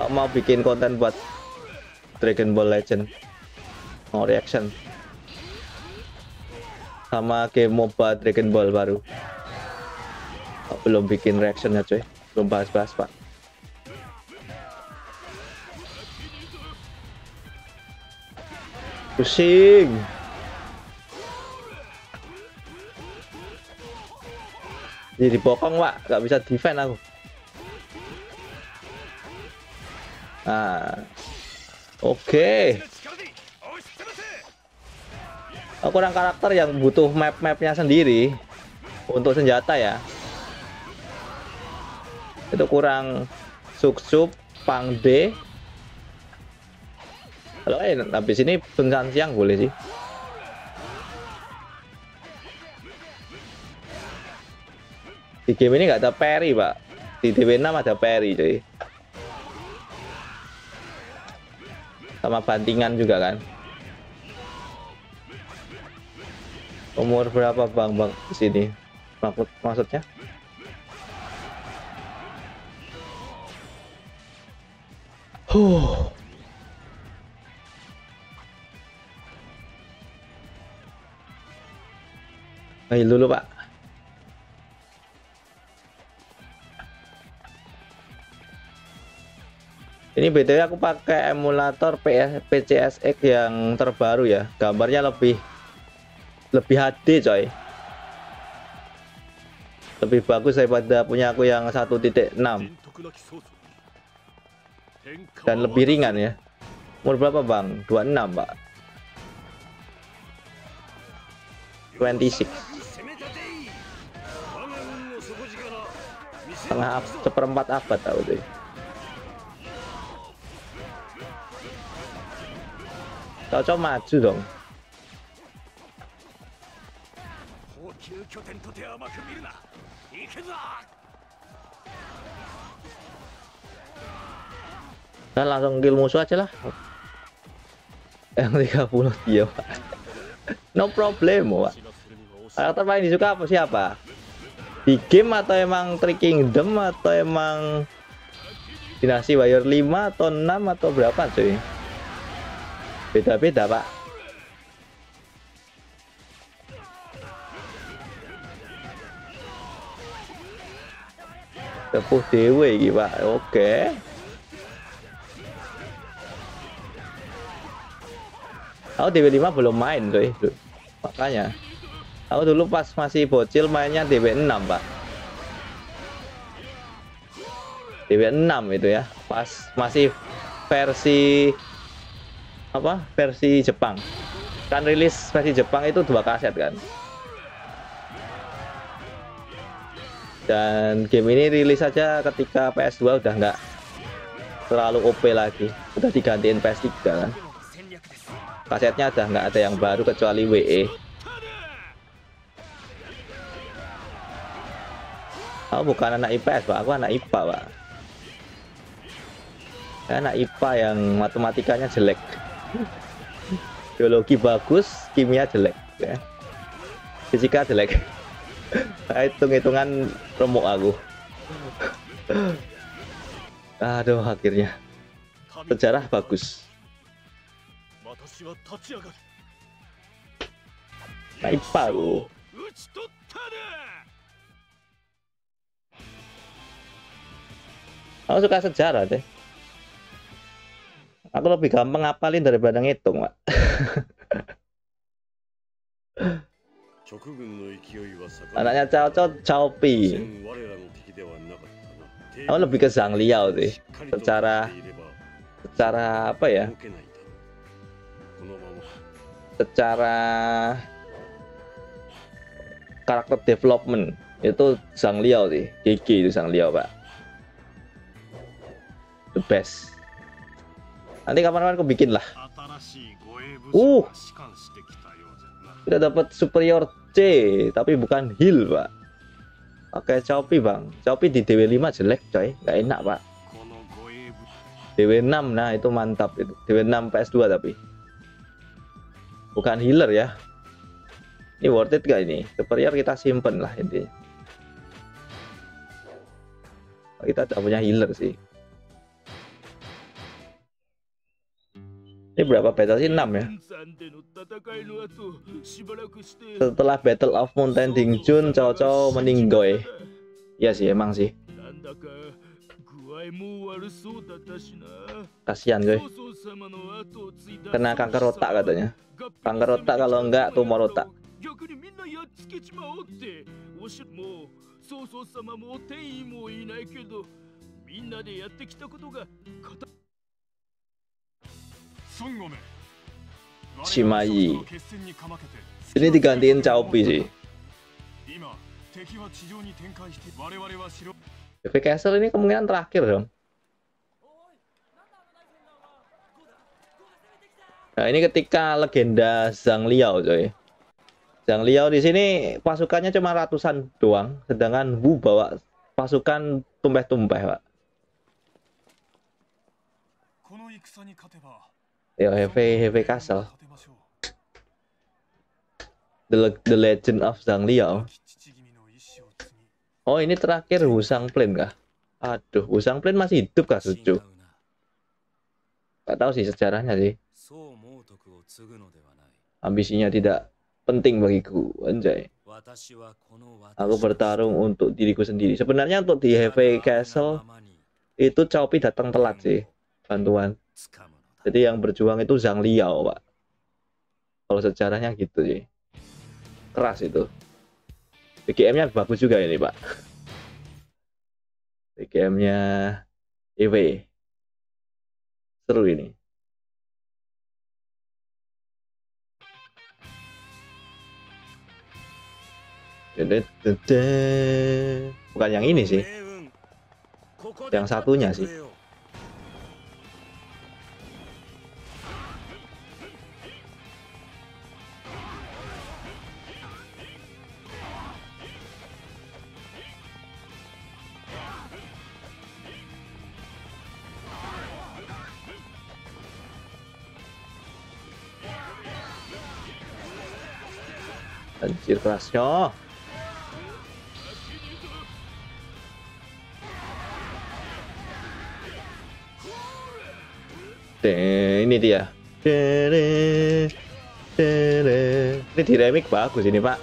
Speaker 1: Aku mau bikin konten buat Dragon Ball Legend. Mau reaction. sama game MOBA Dragon Ball baru. Oh, belum bikin reactionnya cuy. Belum bahas-bahas pak. Pusing. Jadi bokong pak. Nggak bisa defend aku. Nah. Oke. okay. Kurang karakter yang butuh map-mapnya sendiri untuk senjata ya. Itu kurang suksup, pangde. Kalau eh habis ini bencan siang boleh sih. Di game ini nggak ada parry, Pak. Di DW6 ada parry, cuy. Sama bantingan juga kan. Umur berapa bang bang sini? Maksud maksudnya? Huh. Ayo dulu pak. Ini btw aku pakai emulator PCSX yang terbaru ya. Gambarnya lebih lebih HD coy. Lebih bagus daripada punya aku yang 1.6 dan lebih ringan ya. Umur berapa bang? 26 pak. 26 setengah seperempat abad tau tuh cocok maju dong
Speaker 2: 拠点とて甘く見るな行くぞ
Speaker 1: Dan langsung kill musuh aja lah. Yang 30 dia, Pak. No problem, Pak. Karakter paling disuka apa siapa? Di game atau emang Three Kingdom atau emang Dinasti Warrior 5 atau 6 atau berapa cuy? Beda-beda, Pak. Tepuh dewe iki, Pak. Oke. Aku DW5 belum main, coy. Makanya. Aku dulu pas masih bocil mainnya DW6, Pak. DW6 itu ya. Pas masih versi apa? Versi Jepang. Kan rilis versi Jepang itu dua kaset kan. Dan game ini rilis saja ketika PS2 udah nggak terlalu OP lagi. Udah digantiin PS3 kan? Kasetnya udah nggak ada yang baru kecuali WE aku bukan anak IPS pak. Aku anak IPA pak. Anak IPA yang matematikanya jelek. Biologi bagus kimia jelek ya. Fisika jelek Ah, hitung-hitungan remuk aku. Aduh akhirnya. Sejarah bagus.
Speaker 4: Naipa aku.
Speaker 1: Aku suka sejarah deh. Aku lebih gampang ngapalin daripada ngitung pak Anaknya Cao Cao, Cao Pi. Aku lebih ke Zhang Liao sih. Secara secara apa ya? Secara karakter development itu Zhang Liao sih. GG itu Zhang Liao, Pak. The best. Nanti kapan-kapan aku bikin lah.
Speaker 4: Uh.
Speaker 1: Kita dapat superior C tapi bukan heal pak. Oke Shopee bang. Shopee di DW5 jelek coy. Nggak enak pak. DW6 nah itu mantap itu. DW6 PS2 tapi. Bukan healer ya. Ini worth it gak ini? Superior kita simpen lah ini kita tak punya healer sih. Ini berapa battle sih? 6 ya. Setelah Battle of Mountain Dingjun, Cao Cao meninggoy. Eh. Iya sih, emang sih. Kasihan
Speaker 4: gue.
Speaker 1: Kena kanker otak katanya. Kanker otak kalau enggak tumor otak.
Speaker 5: Shimai
Speaker 1: ini digantiin Chaopi sih tapi Castle ini kemungkinan terakhir dong nah ini ketika legenda Zhang Liao coy. Zhang Liao di sini pasukannya cuma ratusan doang, sedangkan Wu bawa pasukan tumpah-tumpah, Pak. Yo, HV, HV Castle. The, The Legend of Zhang Liao. Oh, ini terakhir Husang Plain kah? Aduh, Husang Plain masih hidup kah, Suju? Gak tahu sih sejarahnya sih. Ambisinya tidak penting bagiku, anjay. Aku bertarung untuk diriku sendiri. Sebenarnya untuk di HV Castle itu Chaopi datang telat sih bantuan. Jadi yang berjuang itu Zhang Liao, Pak. Kalau sejarahnya gitu sih. Keras itu. BGM-nya bagus juga ini, Pak. BGM-nya EW. Seru ini. Bukan yang ini sih. Yang satunya sih. kelasnya ini dia. Ini di remix bagus ini pak.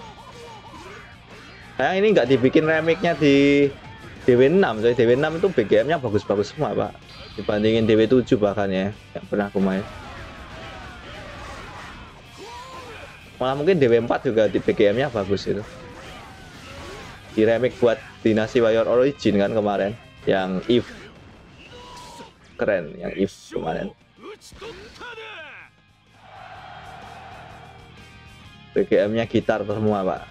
Speaker 1: Kayak ini nggak dibikin remixnya di DW6. Soalnya DW6 itu BGM-nya bagus-bagus semua pak. Dibandingin DW7 bahkan ya. Yang pernah aku main. malah mungkin DW4 juga di PGM-nya bagus itu. Di remake buat Dinasti Warrior Origin kan kemarin yang if keren yang if kemarin. PGM-nya gitar semua pak.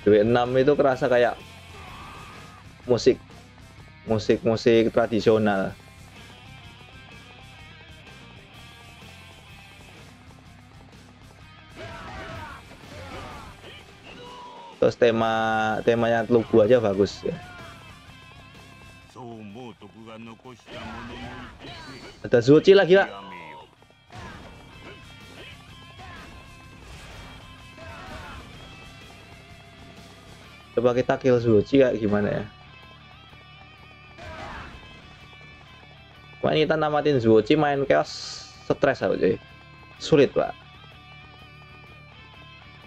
Speaker 1: DW6 itu kerasa kayak musik musik-musik tradisional. terus tema temanya lugu aja bagus. Ya ada suci lagi pak coba kita kill suci kayak gimana ya? Wah, kita namatin suci main chaos stres aja sulit pak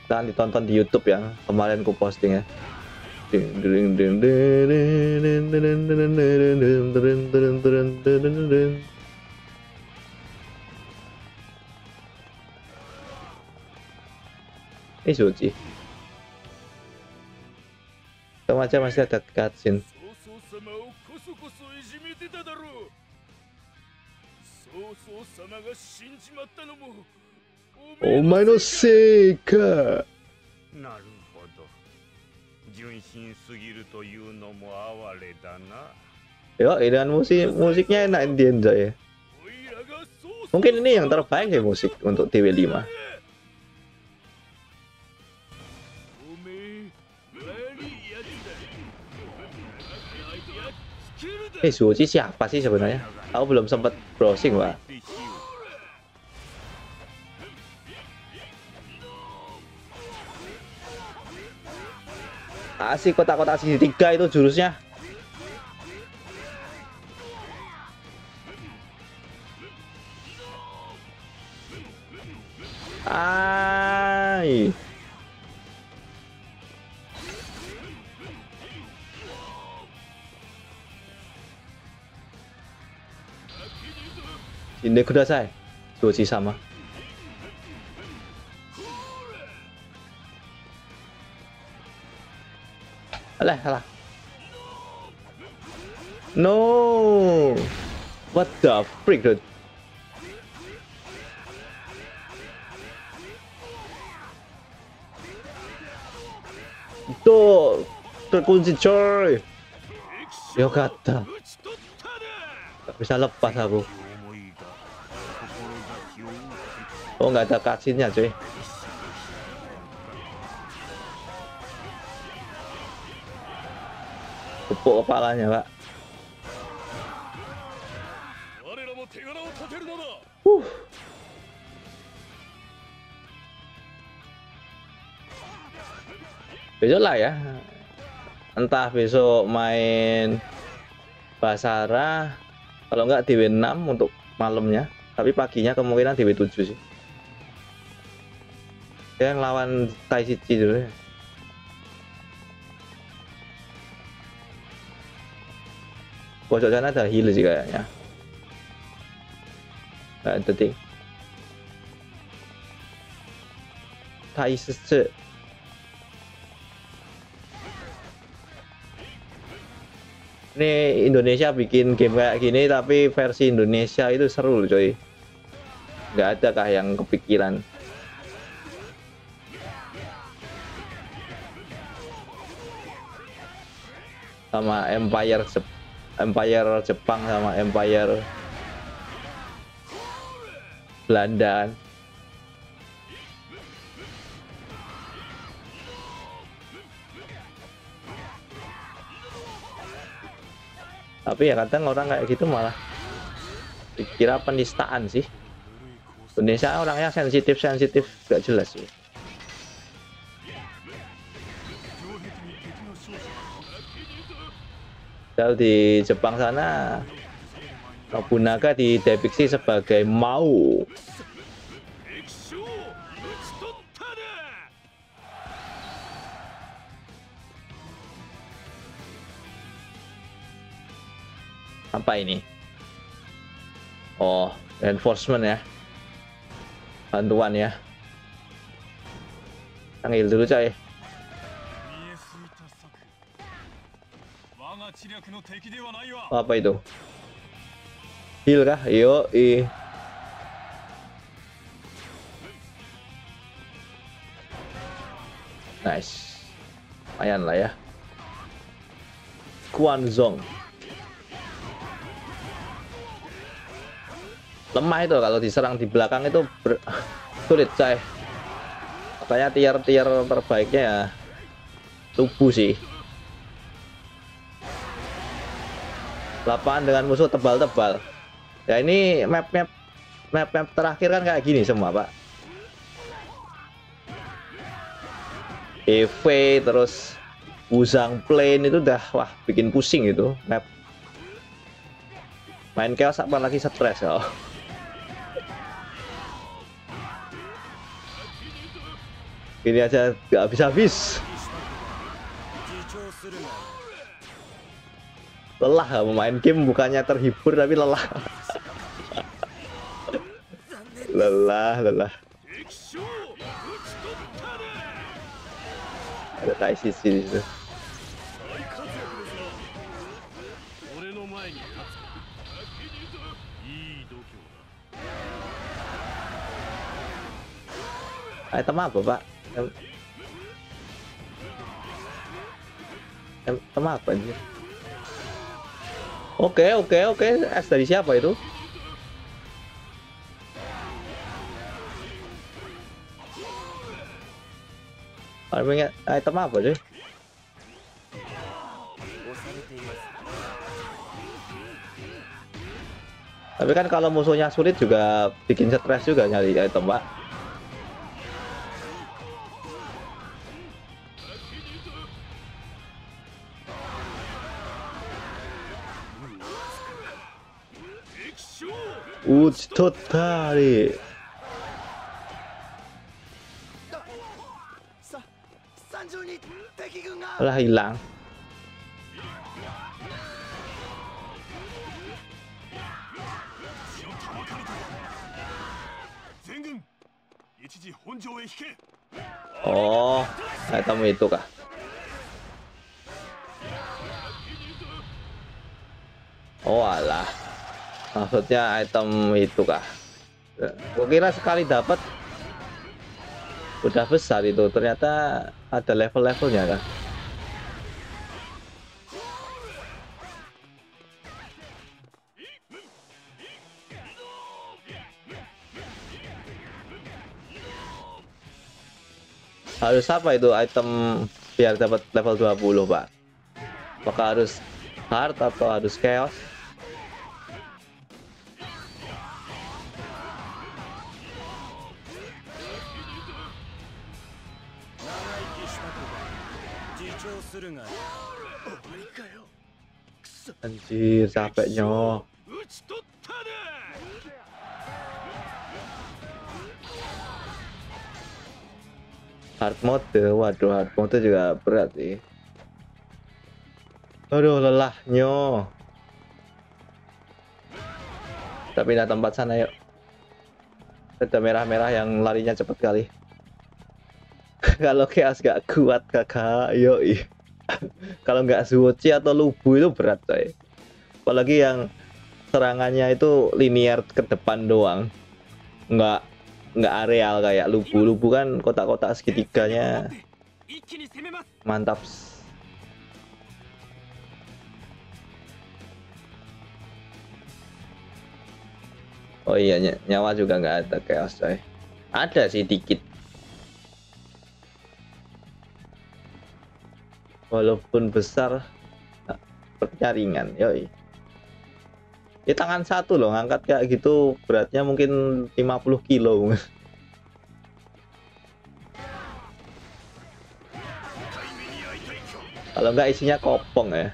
Speaker 1: dan ditonton di YouTube ya kemarin ku posting ya ini suci semacam masih ada cutscene お前のせいか
Speaker 3: なるほど純真すぎるというのも哀れだな
Speaker 1: Ya, dan musik musiknya enak Indian saya.
Speaker 4: おいらが曹操
Speaker 1: Mungkin ini yang terbaik ya musik untuk DW5.
Speaker 4: おめえ悪いやつだやっつけるだ
Speaker 1: Eh, Suci siapa sih sebenarnya? Aku belum sempat browsing, Pak. si kotak-kotak sisi tiga itu jurusnya Aiy. Ini kuda saya, Dua sisa sama. Alah, alah. No! What the freak, dude? Tuh! Terkunci, coy!
Speaker 4: Yogata.
Speaker 1: Gak bisa lepas aku. Oh, nggak ada kasihnya, cuy. tepuk kepalanya, Pak. Huh. Besok lah ya. Entah besok main Basara kalau enggak di W6 untuk malamnya, tapi paginya kemungkinan di W7 sih. Yang lawan Taisichi dulu ya. Pojok sana ada heal sih kayaknya. Ada ding. Tai Chi. Ini Indonesia bikin game kayak gini tapi versi Indonesia itu seru coy. Nggak ada kah yang kepikiran? Sama Empire Jep Empire Jepang sama Empire Belanda. Tapi ya kadang orang kayak gitu malah dikira penistaan sih. Indonesia orangnya sensitif sensitif gak jelas sih. padahal di Jepang sana Nobunaga didepiksi sebagai mau. Apa ini? Oh enforcement ya. Bantuan ya. Panggil dulu coy apa itu? Heal kah? Yo, i. Nice. Lumayan lah ya. Kuanzong. Lemah itu kalau diserang di belakang itu ber- sulit coy. Makanya tier-tier terbaiknya ya tubuh sih. Lapangan dengan musuh tebal-tebal. Ya ini map-map map-map terakhir kan kayak gini semua, Pak. EV terus Wuzang Plain itu udah wah bikin pusing itu map. Main chaos apa lagi stres ya. Ini aja nggak habis-habis. lelah main game bukannya terhibur tapi lelah. Lelah lelah. Ada Taishi di situ. Item apa pak? Item, item apa anjir? Oke, oke, oke. S dari siapa itu? Ada item apa sih? Tapi kan kalau musuhnya sulit juga bikin stres juga nyari item, Pak. 打ち
Speaker 5: 取ったりライランおお埼玉へ
Speaker 1: 行っか。おあら。Maksudnya item itu kah gue kira sekali dapat udah besar itu. Ternyata ada level-levelnya kan harus apa itu item biar dapat level 20 pak? Apakah harus hard atau harus chaos Anjir,
Speaker 4: capek nyok.
Speaker 1: Hard mode, waduh hard mode juga berat sih. Aduh lelah nyok. Kita pindah tempat sana yuk. Ada merah-merah yang larinya cepet kali. Kalau chaos gak kuat kakak, yoi kalau nggak suci atau Lubu itu berat coy. Apalagi yang serangannya itu linear ke depan doang. Nggak nggak areal kayak Lubu. Lubu kan kotak-kotak segitiganya. Mantap. Oh iya nyawa juga nggak ada chaos coy. Ada sih dikit. Walaupun besar sepertinya ringan yoi. Di tangan satu loh ngangkat kayak gitu beratnya mungkin 50 kilo. Kalau nggak isinya kopong ya.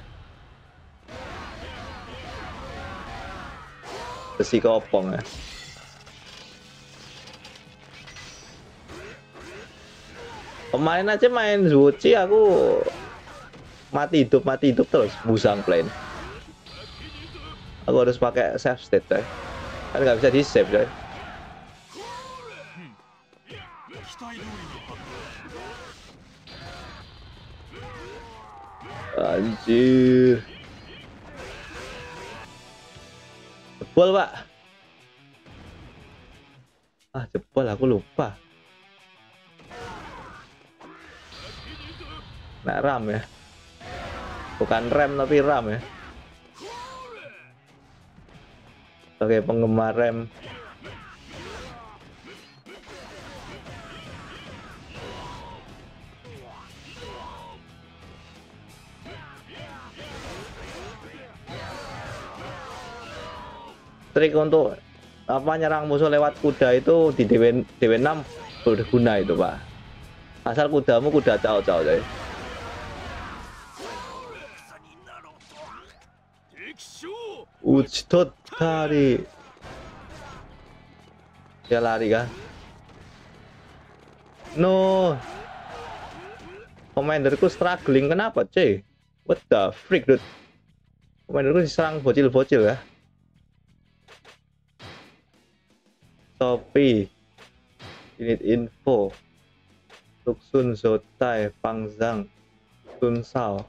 Speaker 1: Besi kopong ya. Kemarin aja main Zuchi aku mati hidup mati hidup terus. Busang plane. Aku harus pakai save state coy. Kan nggak bisa di save coy. Anjir. Jebol pak. Ah jebol aku lupa. Nah ram ya. Bukan rem tapi RAM ya. Sebagai penggemar rem. Trik untuk apa nyerang musuh lewat kuda itu di DW, DW6 berguna itu pak. Asal kudamu kuda cao-cao coy.
Speaker 4: 敵
Speaker 1: Uchitot tari dia lari kan? No. Komanderku struggling. Kenapa cuy what the freak dude? Komanderku diserang bocil-bocil ya. Topi unit info. Tuksun Zotai Pangzang Sun Sao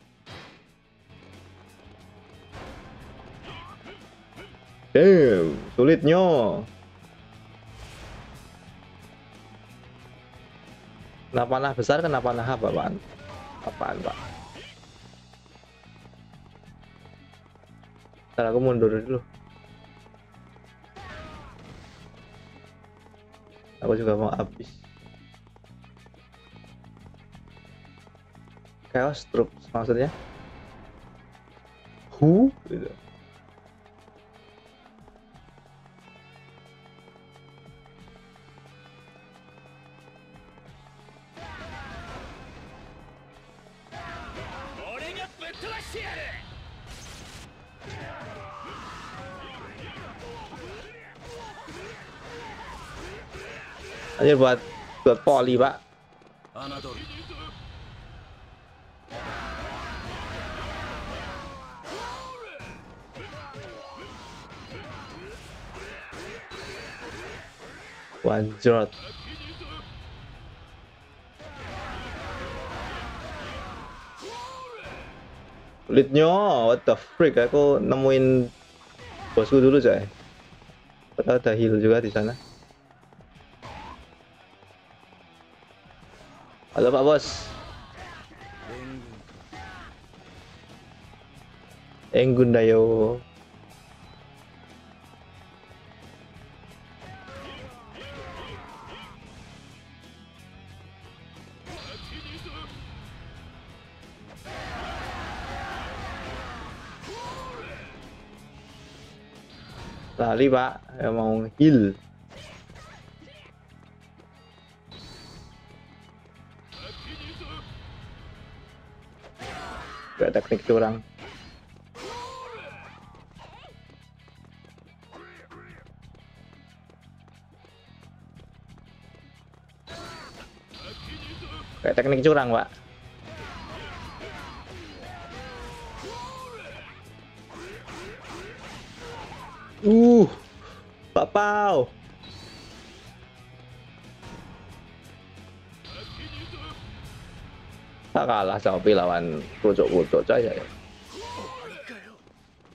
Speaker 1: Damn, sulitnya. Kena panah besar, kena panah apa, Pak? Apaan, Pak? Ntar aku mundur dulu. Aku juga mau habis. Chaos Troops maksudnya? Who? Gitu. Anjir buat buat poli pak
Speaker 2: 侮る
Speaker 1: Wanjrot. Kulitnya, what the freak? Aku nemuin bosku dulu coy. Padahal ada heal juga di sana. Halo Pak Bos. Enggun dayo. Lali pak, mau heal. Gak teknik curang. Kayak teknik curang, Pak. Uh, Pak tak kalah Shopee lawan kucuk-kucuk coy.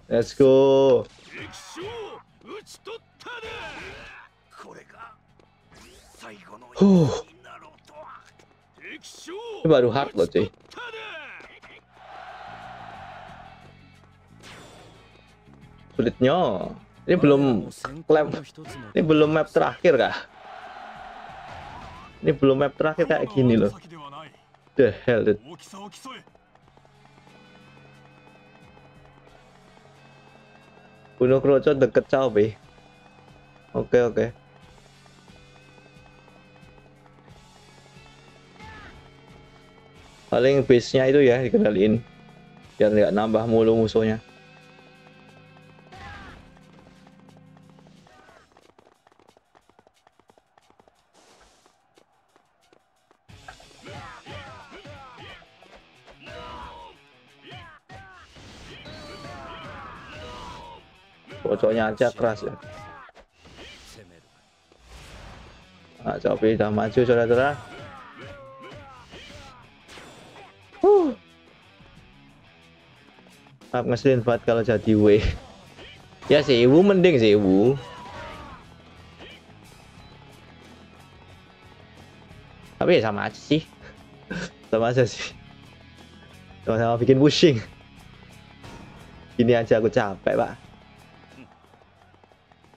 Speaker 1: Let's go. Huh. ini baru hard loh cuy sulitnya. Ini belum lab, ini belum map terakhir kah? Ini belum map terakhir kayak gini loh
Speaker 5: 先ではない
Speaker 1: The hell, dude.
Speaker 5: 大きさを競え
Speaker 1: Gunung Kroco deket Shopee. Oke oke. Paling base-nya itu ya dikendaliin biar nggak nambah mulu musuhnya. aja iya. keras ya. Nah, Cobi udah maju saudara-saudara. Huh. ngeselin buat kalau jadi W. Ya sih ibu mending sih ibu. tapi ya sama aja sih. Sama aja sih. Sama-sama bikin pusing. Ini aja aku capek pak.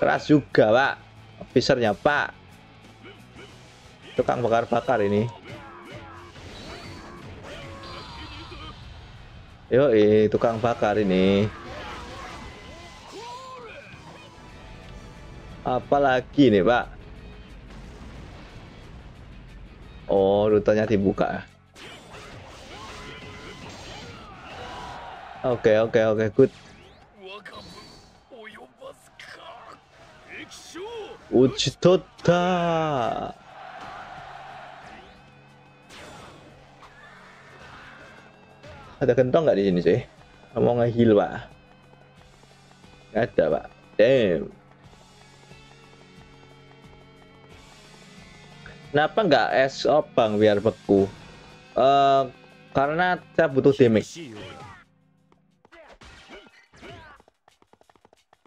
Speaker 1: Keras juga, Pak. Officernya, Pak. Tukang bakar-bakar ini. Yo, tukang bakar ini. Apalagi nih, Pak? Oh, rutenya dibuka. Oke, oke, oke, good.
Speaker 4: 将
Speaker 1: Uji total. Ada kentong nggak di sini sih? Mau nge-heal pak? Nggak ada pak. Damn. Kenapa nggak es op bang biar beku? Eh, karena saya butuh damage.
Speaker 2: しいようだ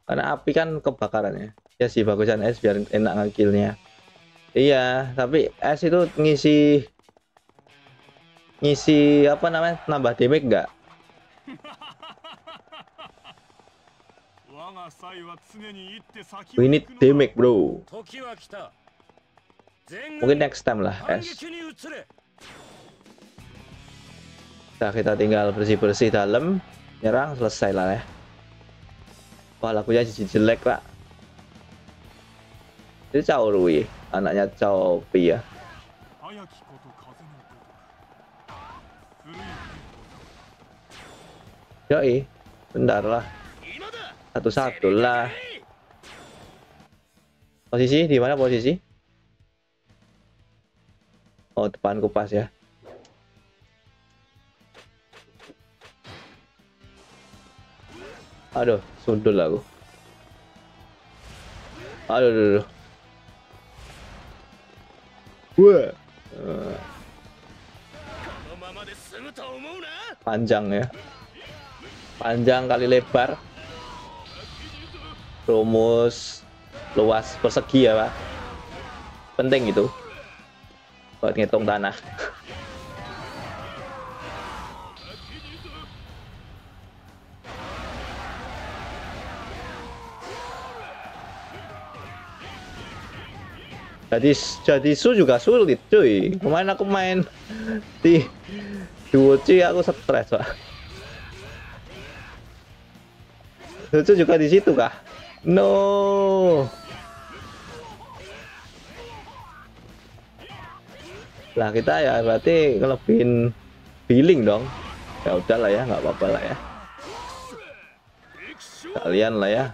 Speaker 1: Karena api kan kebakarannya. ya sih bagusan es biar enak ngakilnya. Iya tapi es itu ngisi ngisi apa namanya nambah damage nggak? Ini damage bro. Mungkin next time lah
Speaker 3: es
Speaker 1: nah, kita tinggal bersih-bersih dalam nyerang selesai lah ya. Wah lagunya jelek pak itu Chao Rui, anaknya Chao Pi ya. Yoi, bentar lah. Satu-satu lah. Posisi di mana posisi? Oh, depan kupas ya. Aduh, sundul aku. Aduh, aduh, aduh. Panjang ya. Panjang kali lebar. Rumus luas persegi ya, Pak. Penting itu. Buat ngitung tanah. jadi jadi su juga sulit cuy. Kemarin aku main di duo C aku stres pak. Lucu juga di situ kah no. Lah kita ya berarti ngelebihin feeling dong. Ya udahlah ya nggak apa-apa lah ya. Kalian lah ya.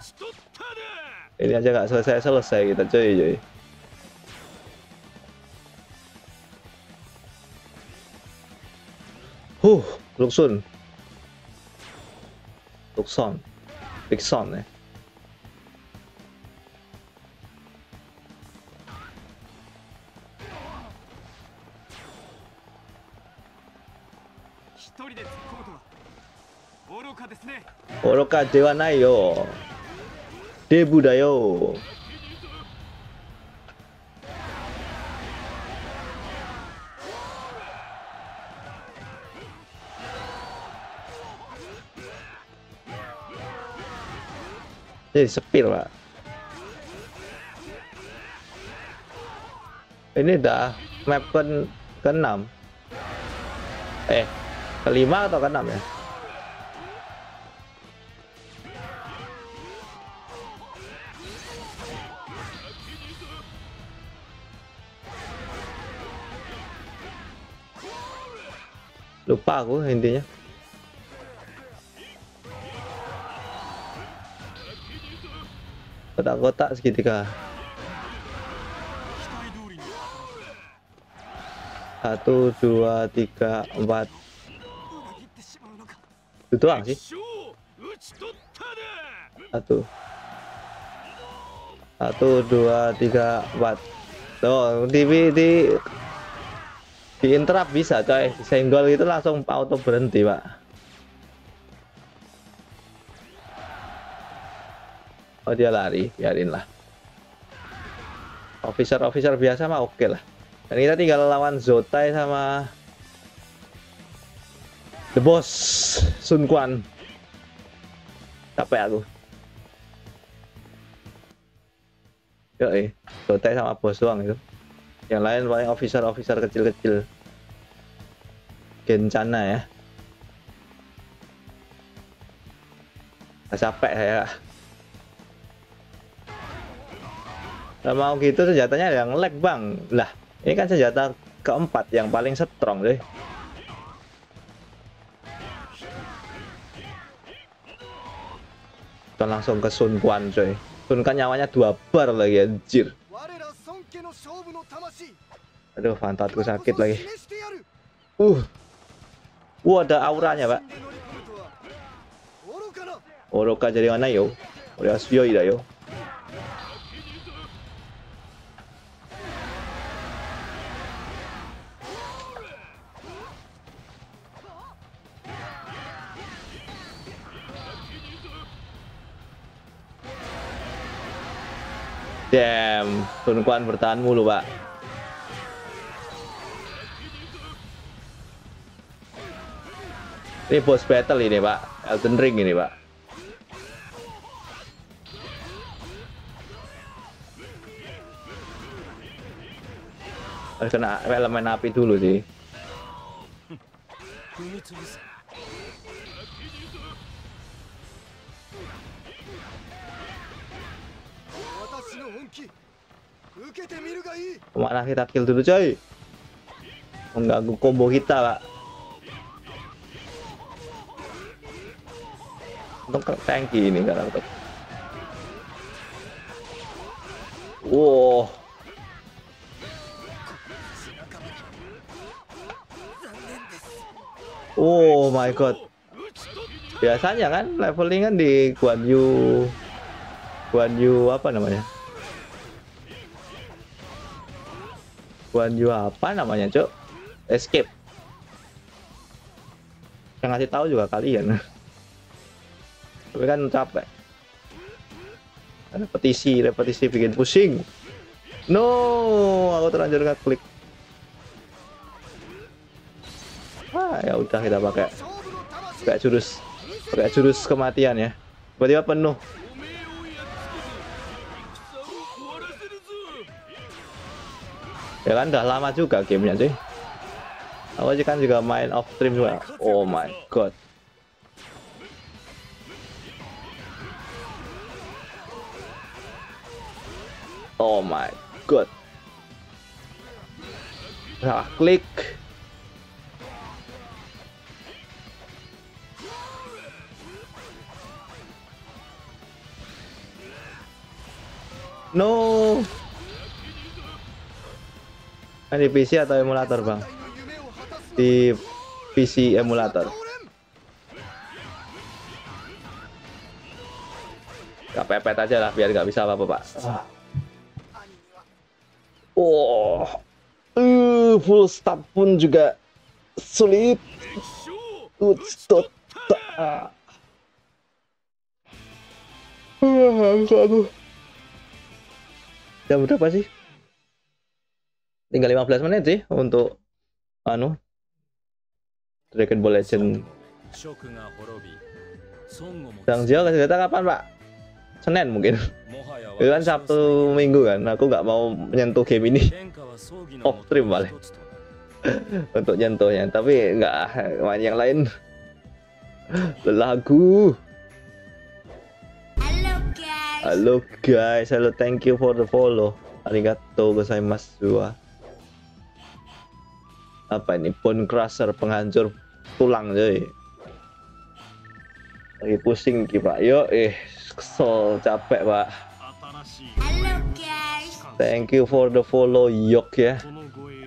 Speaker 1: Ini aja nggak selesai selesai kita cuy cuy. Huh, Luxun. Luxon. Luxon
Speaker 5: eh? ne?
Speaker 1: Oroka dewa nai yo. Debu da yo. Jadi sepir pak. Ini udah map ke, ke 6 Eh kelima atau ke 6 ya? Lupa aku intinya kotak segitiga satu dua tiga empat. Itu doang sih. Satu. Satu dua tiga empat. Tuh TV di di interrupt bisa coy. Senggol itu langsung auto berhenti pak. Oh dia lari biarin lah officer officer biasa mah oke lah dan kita tinggal lawan Zotai sama the boss Sun Quan capek aku Yoi, Zotai sama bos doang itu. Yang lain paling officer-officer kecil-kecil. Gencana ya. Nggak capek saya. Kalau mau gitu senjatanya yang lag bang. Lah, ini kan senjata keempat yang paling strong deh. Kita langsung ke Sun Quan coy. Sun kan nyawanya dua bar lagi anjir. Aduh, pantatku sakit lagi. Uh. Uh, ada auranya, Pak. Oroka jadi mana yo? Oroka suyoi da yo. Damn, Sun Quan bertahan mulu, Pak. Ini boss battle ini, Pak. Elden Ring ini, Pak. Harus kena elemen api dulu sih.
Speaker 2: Hmm. ke
Speaker 1: mana kita kill dulu coy. Mengganggu combo kita pak. Untung tanky ini karakter Wow. Oh my god. Biasanya kan leveling kan di Guan Yu Guan Yu apa namanya? Guan Yu apa namanya cok escape. Yang ngasih tahu juga kalian. Tapi kan capek. Repetisi repetisi bikin pusing. No aku terlanjur nggak klik Wah ya udah kita pakai. Pakai jurus pakai jurus kematian ya. Tiba-tiba penuh. Ya kan udah lama juga gamenya cuy aku aja kan juga main off stream juga. Oh my god. Oh my god. Salah klik. No ini PC atau emulator bang? Di PC emulator. Gak pepet aja lah biar gak bisa apa-apa pak. Oh, uh, full stop pun juga sulit.
Speaker 4: Utstota.
Speaker 1: Ah, uh, aduh. Jam berapa sih? tinggal 15 menit sih untuk anu Dragon Ball Legend Sang Jio kasih data kapan pak? Senin mungkin. Itu kan Sabtu Minggu kan. Aku nggak mau menyentuh game ini. Off stream balik. Untuk nyentuhnya. Tapi nggak main yang lain. Lagu. Halo guys, halo thank you for the follow. Arigatou gozaimasu apa ini? Bone crusher penghancur tulang jadi lagi pusing ki pak. Yo eh kesel capek pak. Thank you for the follow yok ya.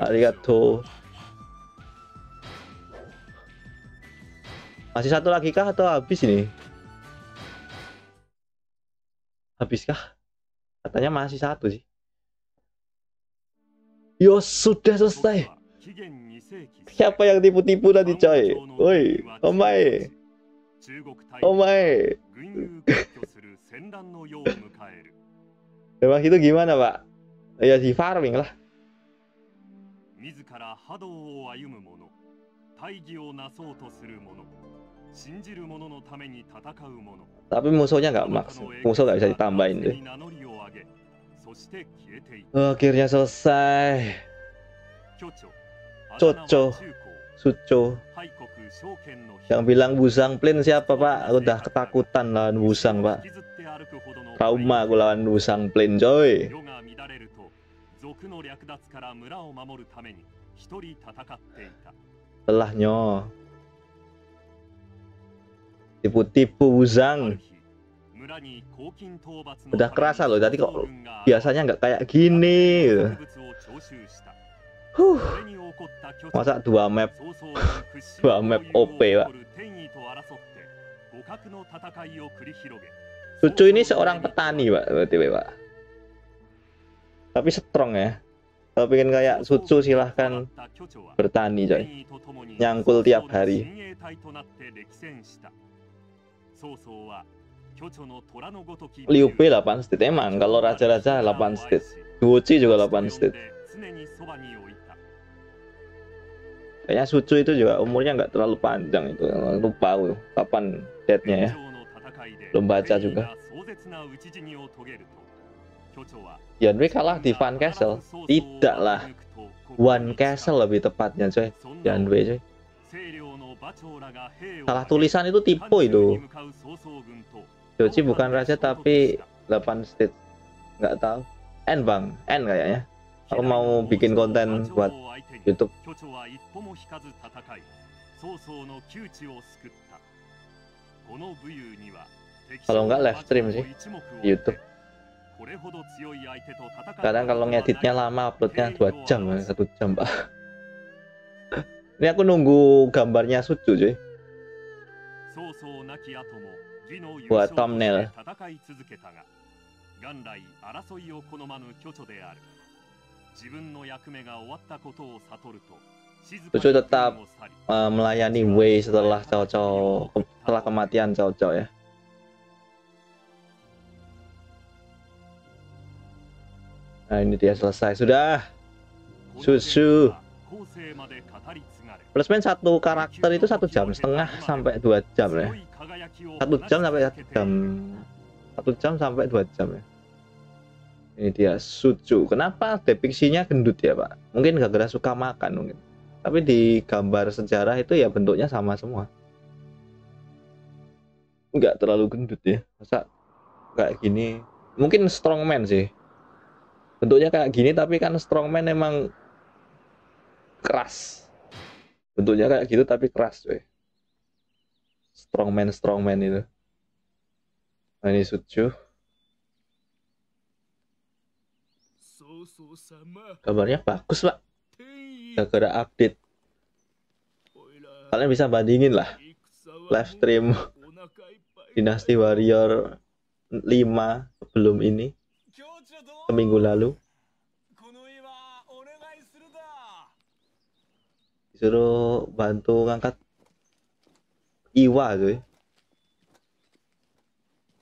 Speaker 1: Arigato. Masih satu lagi kah atau habis ini? Habis kah katanya masih satu sih. Yo sudah selesai. Siapa yang tipu-tipu tadi coy? Woi, omae. Omae. Lewat itu gimana, Pak? Ya si farming lah. Tapi musuhnya nggak maksud, musuh nggak bisa ditambahin deh. Akhirnya selesai.
Speaker 3: Coco
Speaker 1: Suco yang bilang Busang Plin siapa pak? Aku udah ketakutan lawan Busang pak Trauma aku lawan Busang Plin coy Telahnya Tipu-tipu Busang. Udah kerasa loh, tadi kok biasanya nggak kayak gini gitu.
Speaker 3: 植物を徴収した
Speaker 1: Huh.
Speaker 3: それに起こった巨人
Speaker 1: Masa dua map
Speaker 3: 早々に屈
Speaker 1: Dua map OP, Pak.
Speaker 3: 天意と争って互角の戦いを繰り広げ
Speaker 1: Sucu ini seorang petani pak, berarti pak. Tapi strong ya. Kalau pengen kayak Sucu silahkan bertani coy. Nyangkul tiap hari. Liu Bei 8 state emang kalau raja-raja 8 state. Gucci juga 8 state. Kayaknya Sucu itu juga umurnya nggak terlalu panjang itu. Lupa kapan date-nya ya. Belum baca juga. Yanwei kalah di Van Castle. Tidaklah. One Castle lebih tepatnya coy. Yanwei coy. Salah tulisan itu tipe itu. Joji bukan raja tapi 8 state. Nggak tahu. N bang. N kayaknya aku mau bikin konten buat YouTube kalau nggak live stream sih di YouTube kadang kalau ngeditnya lama uploadnya dua jam satu jam pak ini aku nunggu gambarnya Suju cuy buat thumbnail 元来争いを好まぬ巨著である Cucu tetap uh, melayani Wei setelah Cao Cao setelah kematian Cao ya. Nah ini dia selesai sudah. Susu. Plus main satu karakter itu satu jam setengah sampai dua jam ya. Satu jam sampai satu jam. Satu jam sampai dua jam ya ini dia sucu kenapa depiksinya gendut ya pak? Mungkin gak gara suka makan mungkin. Tapi di gambar sejarah itu ya bentuknya sama semua. Nggak terlalu gendut ya. Masa kayak gini? Mungkin strongman sih. Bentuknya kayak gini tapi kan strongman emang keras. Bentuknya kayak gitu tapi keras cuy strongman strongman itu. Nah, ini sucu Kabarnya bagus, Pak. Gara-gara update. Kalian bisa bandingin lah. Live stream Dynasty Warrior 5 sebelum ini. Seminggu lalu. Disuruh bantu ngangkat Iwa tuh.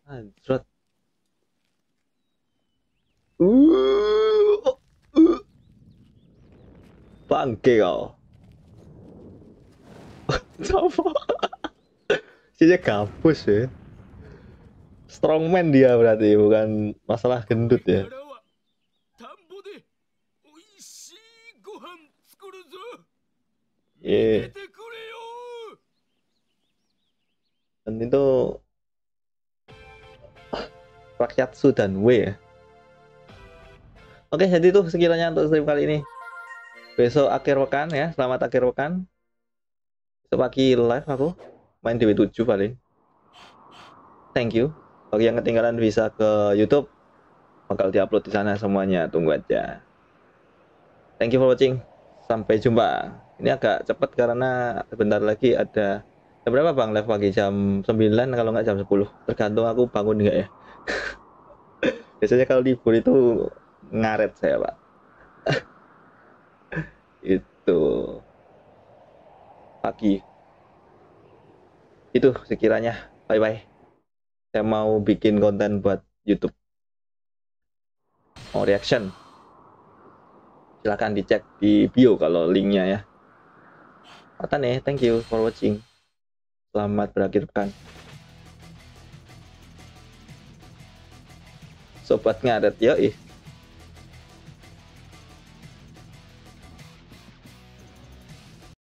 Speaker 1: Anjrot. Uh. Bangke kau Siapa? Sih kampus ya Strongman dia berarti bukan masalah gendut ya Yeah. Dan itu rakyat Sudan W ya. Oke, jadi itu sekiranya untuk stream kali ini besok akhir pekan ya selamat akhir pekan. Besok pagi live aku main di W7 paling. Thank you. Bagi yang ketinggalan bisa ke YouTube. Bakal diupload di sana semuanya tunggu aja. Thank you for watching. Sampai jumpa. Ini agak cepat karena sebentar lagi ada jam berapa bang? Live pagi jam 9 kalau nggak jam 10 tergantung aku bangun nggak ya. Biasanya kalau libur itu ngaret saya pak itu. Pagi. Itu sekiranya. Bye bye saya mau bikin konten buat YouTube. Mau reaction? Silahkan dicek di bio kalau linknya ya. Kata nih thank you for watching. Selamat berakhir pekan. Sobat ngaret yoi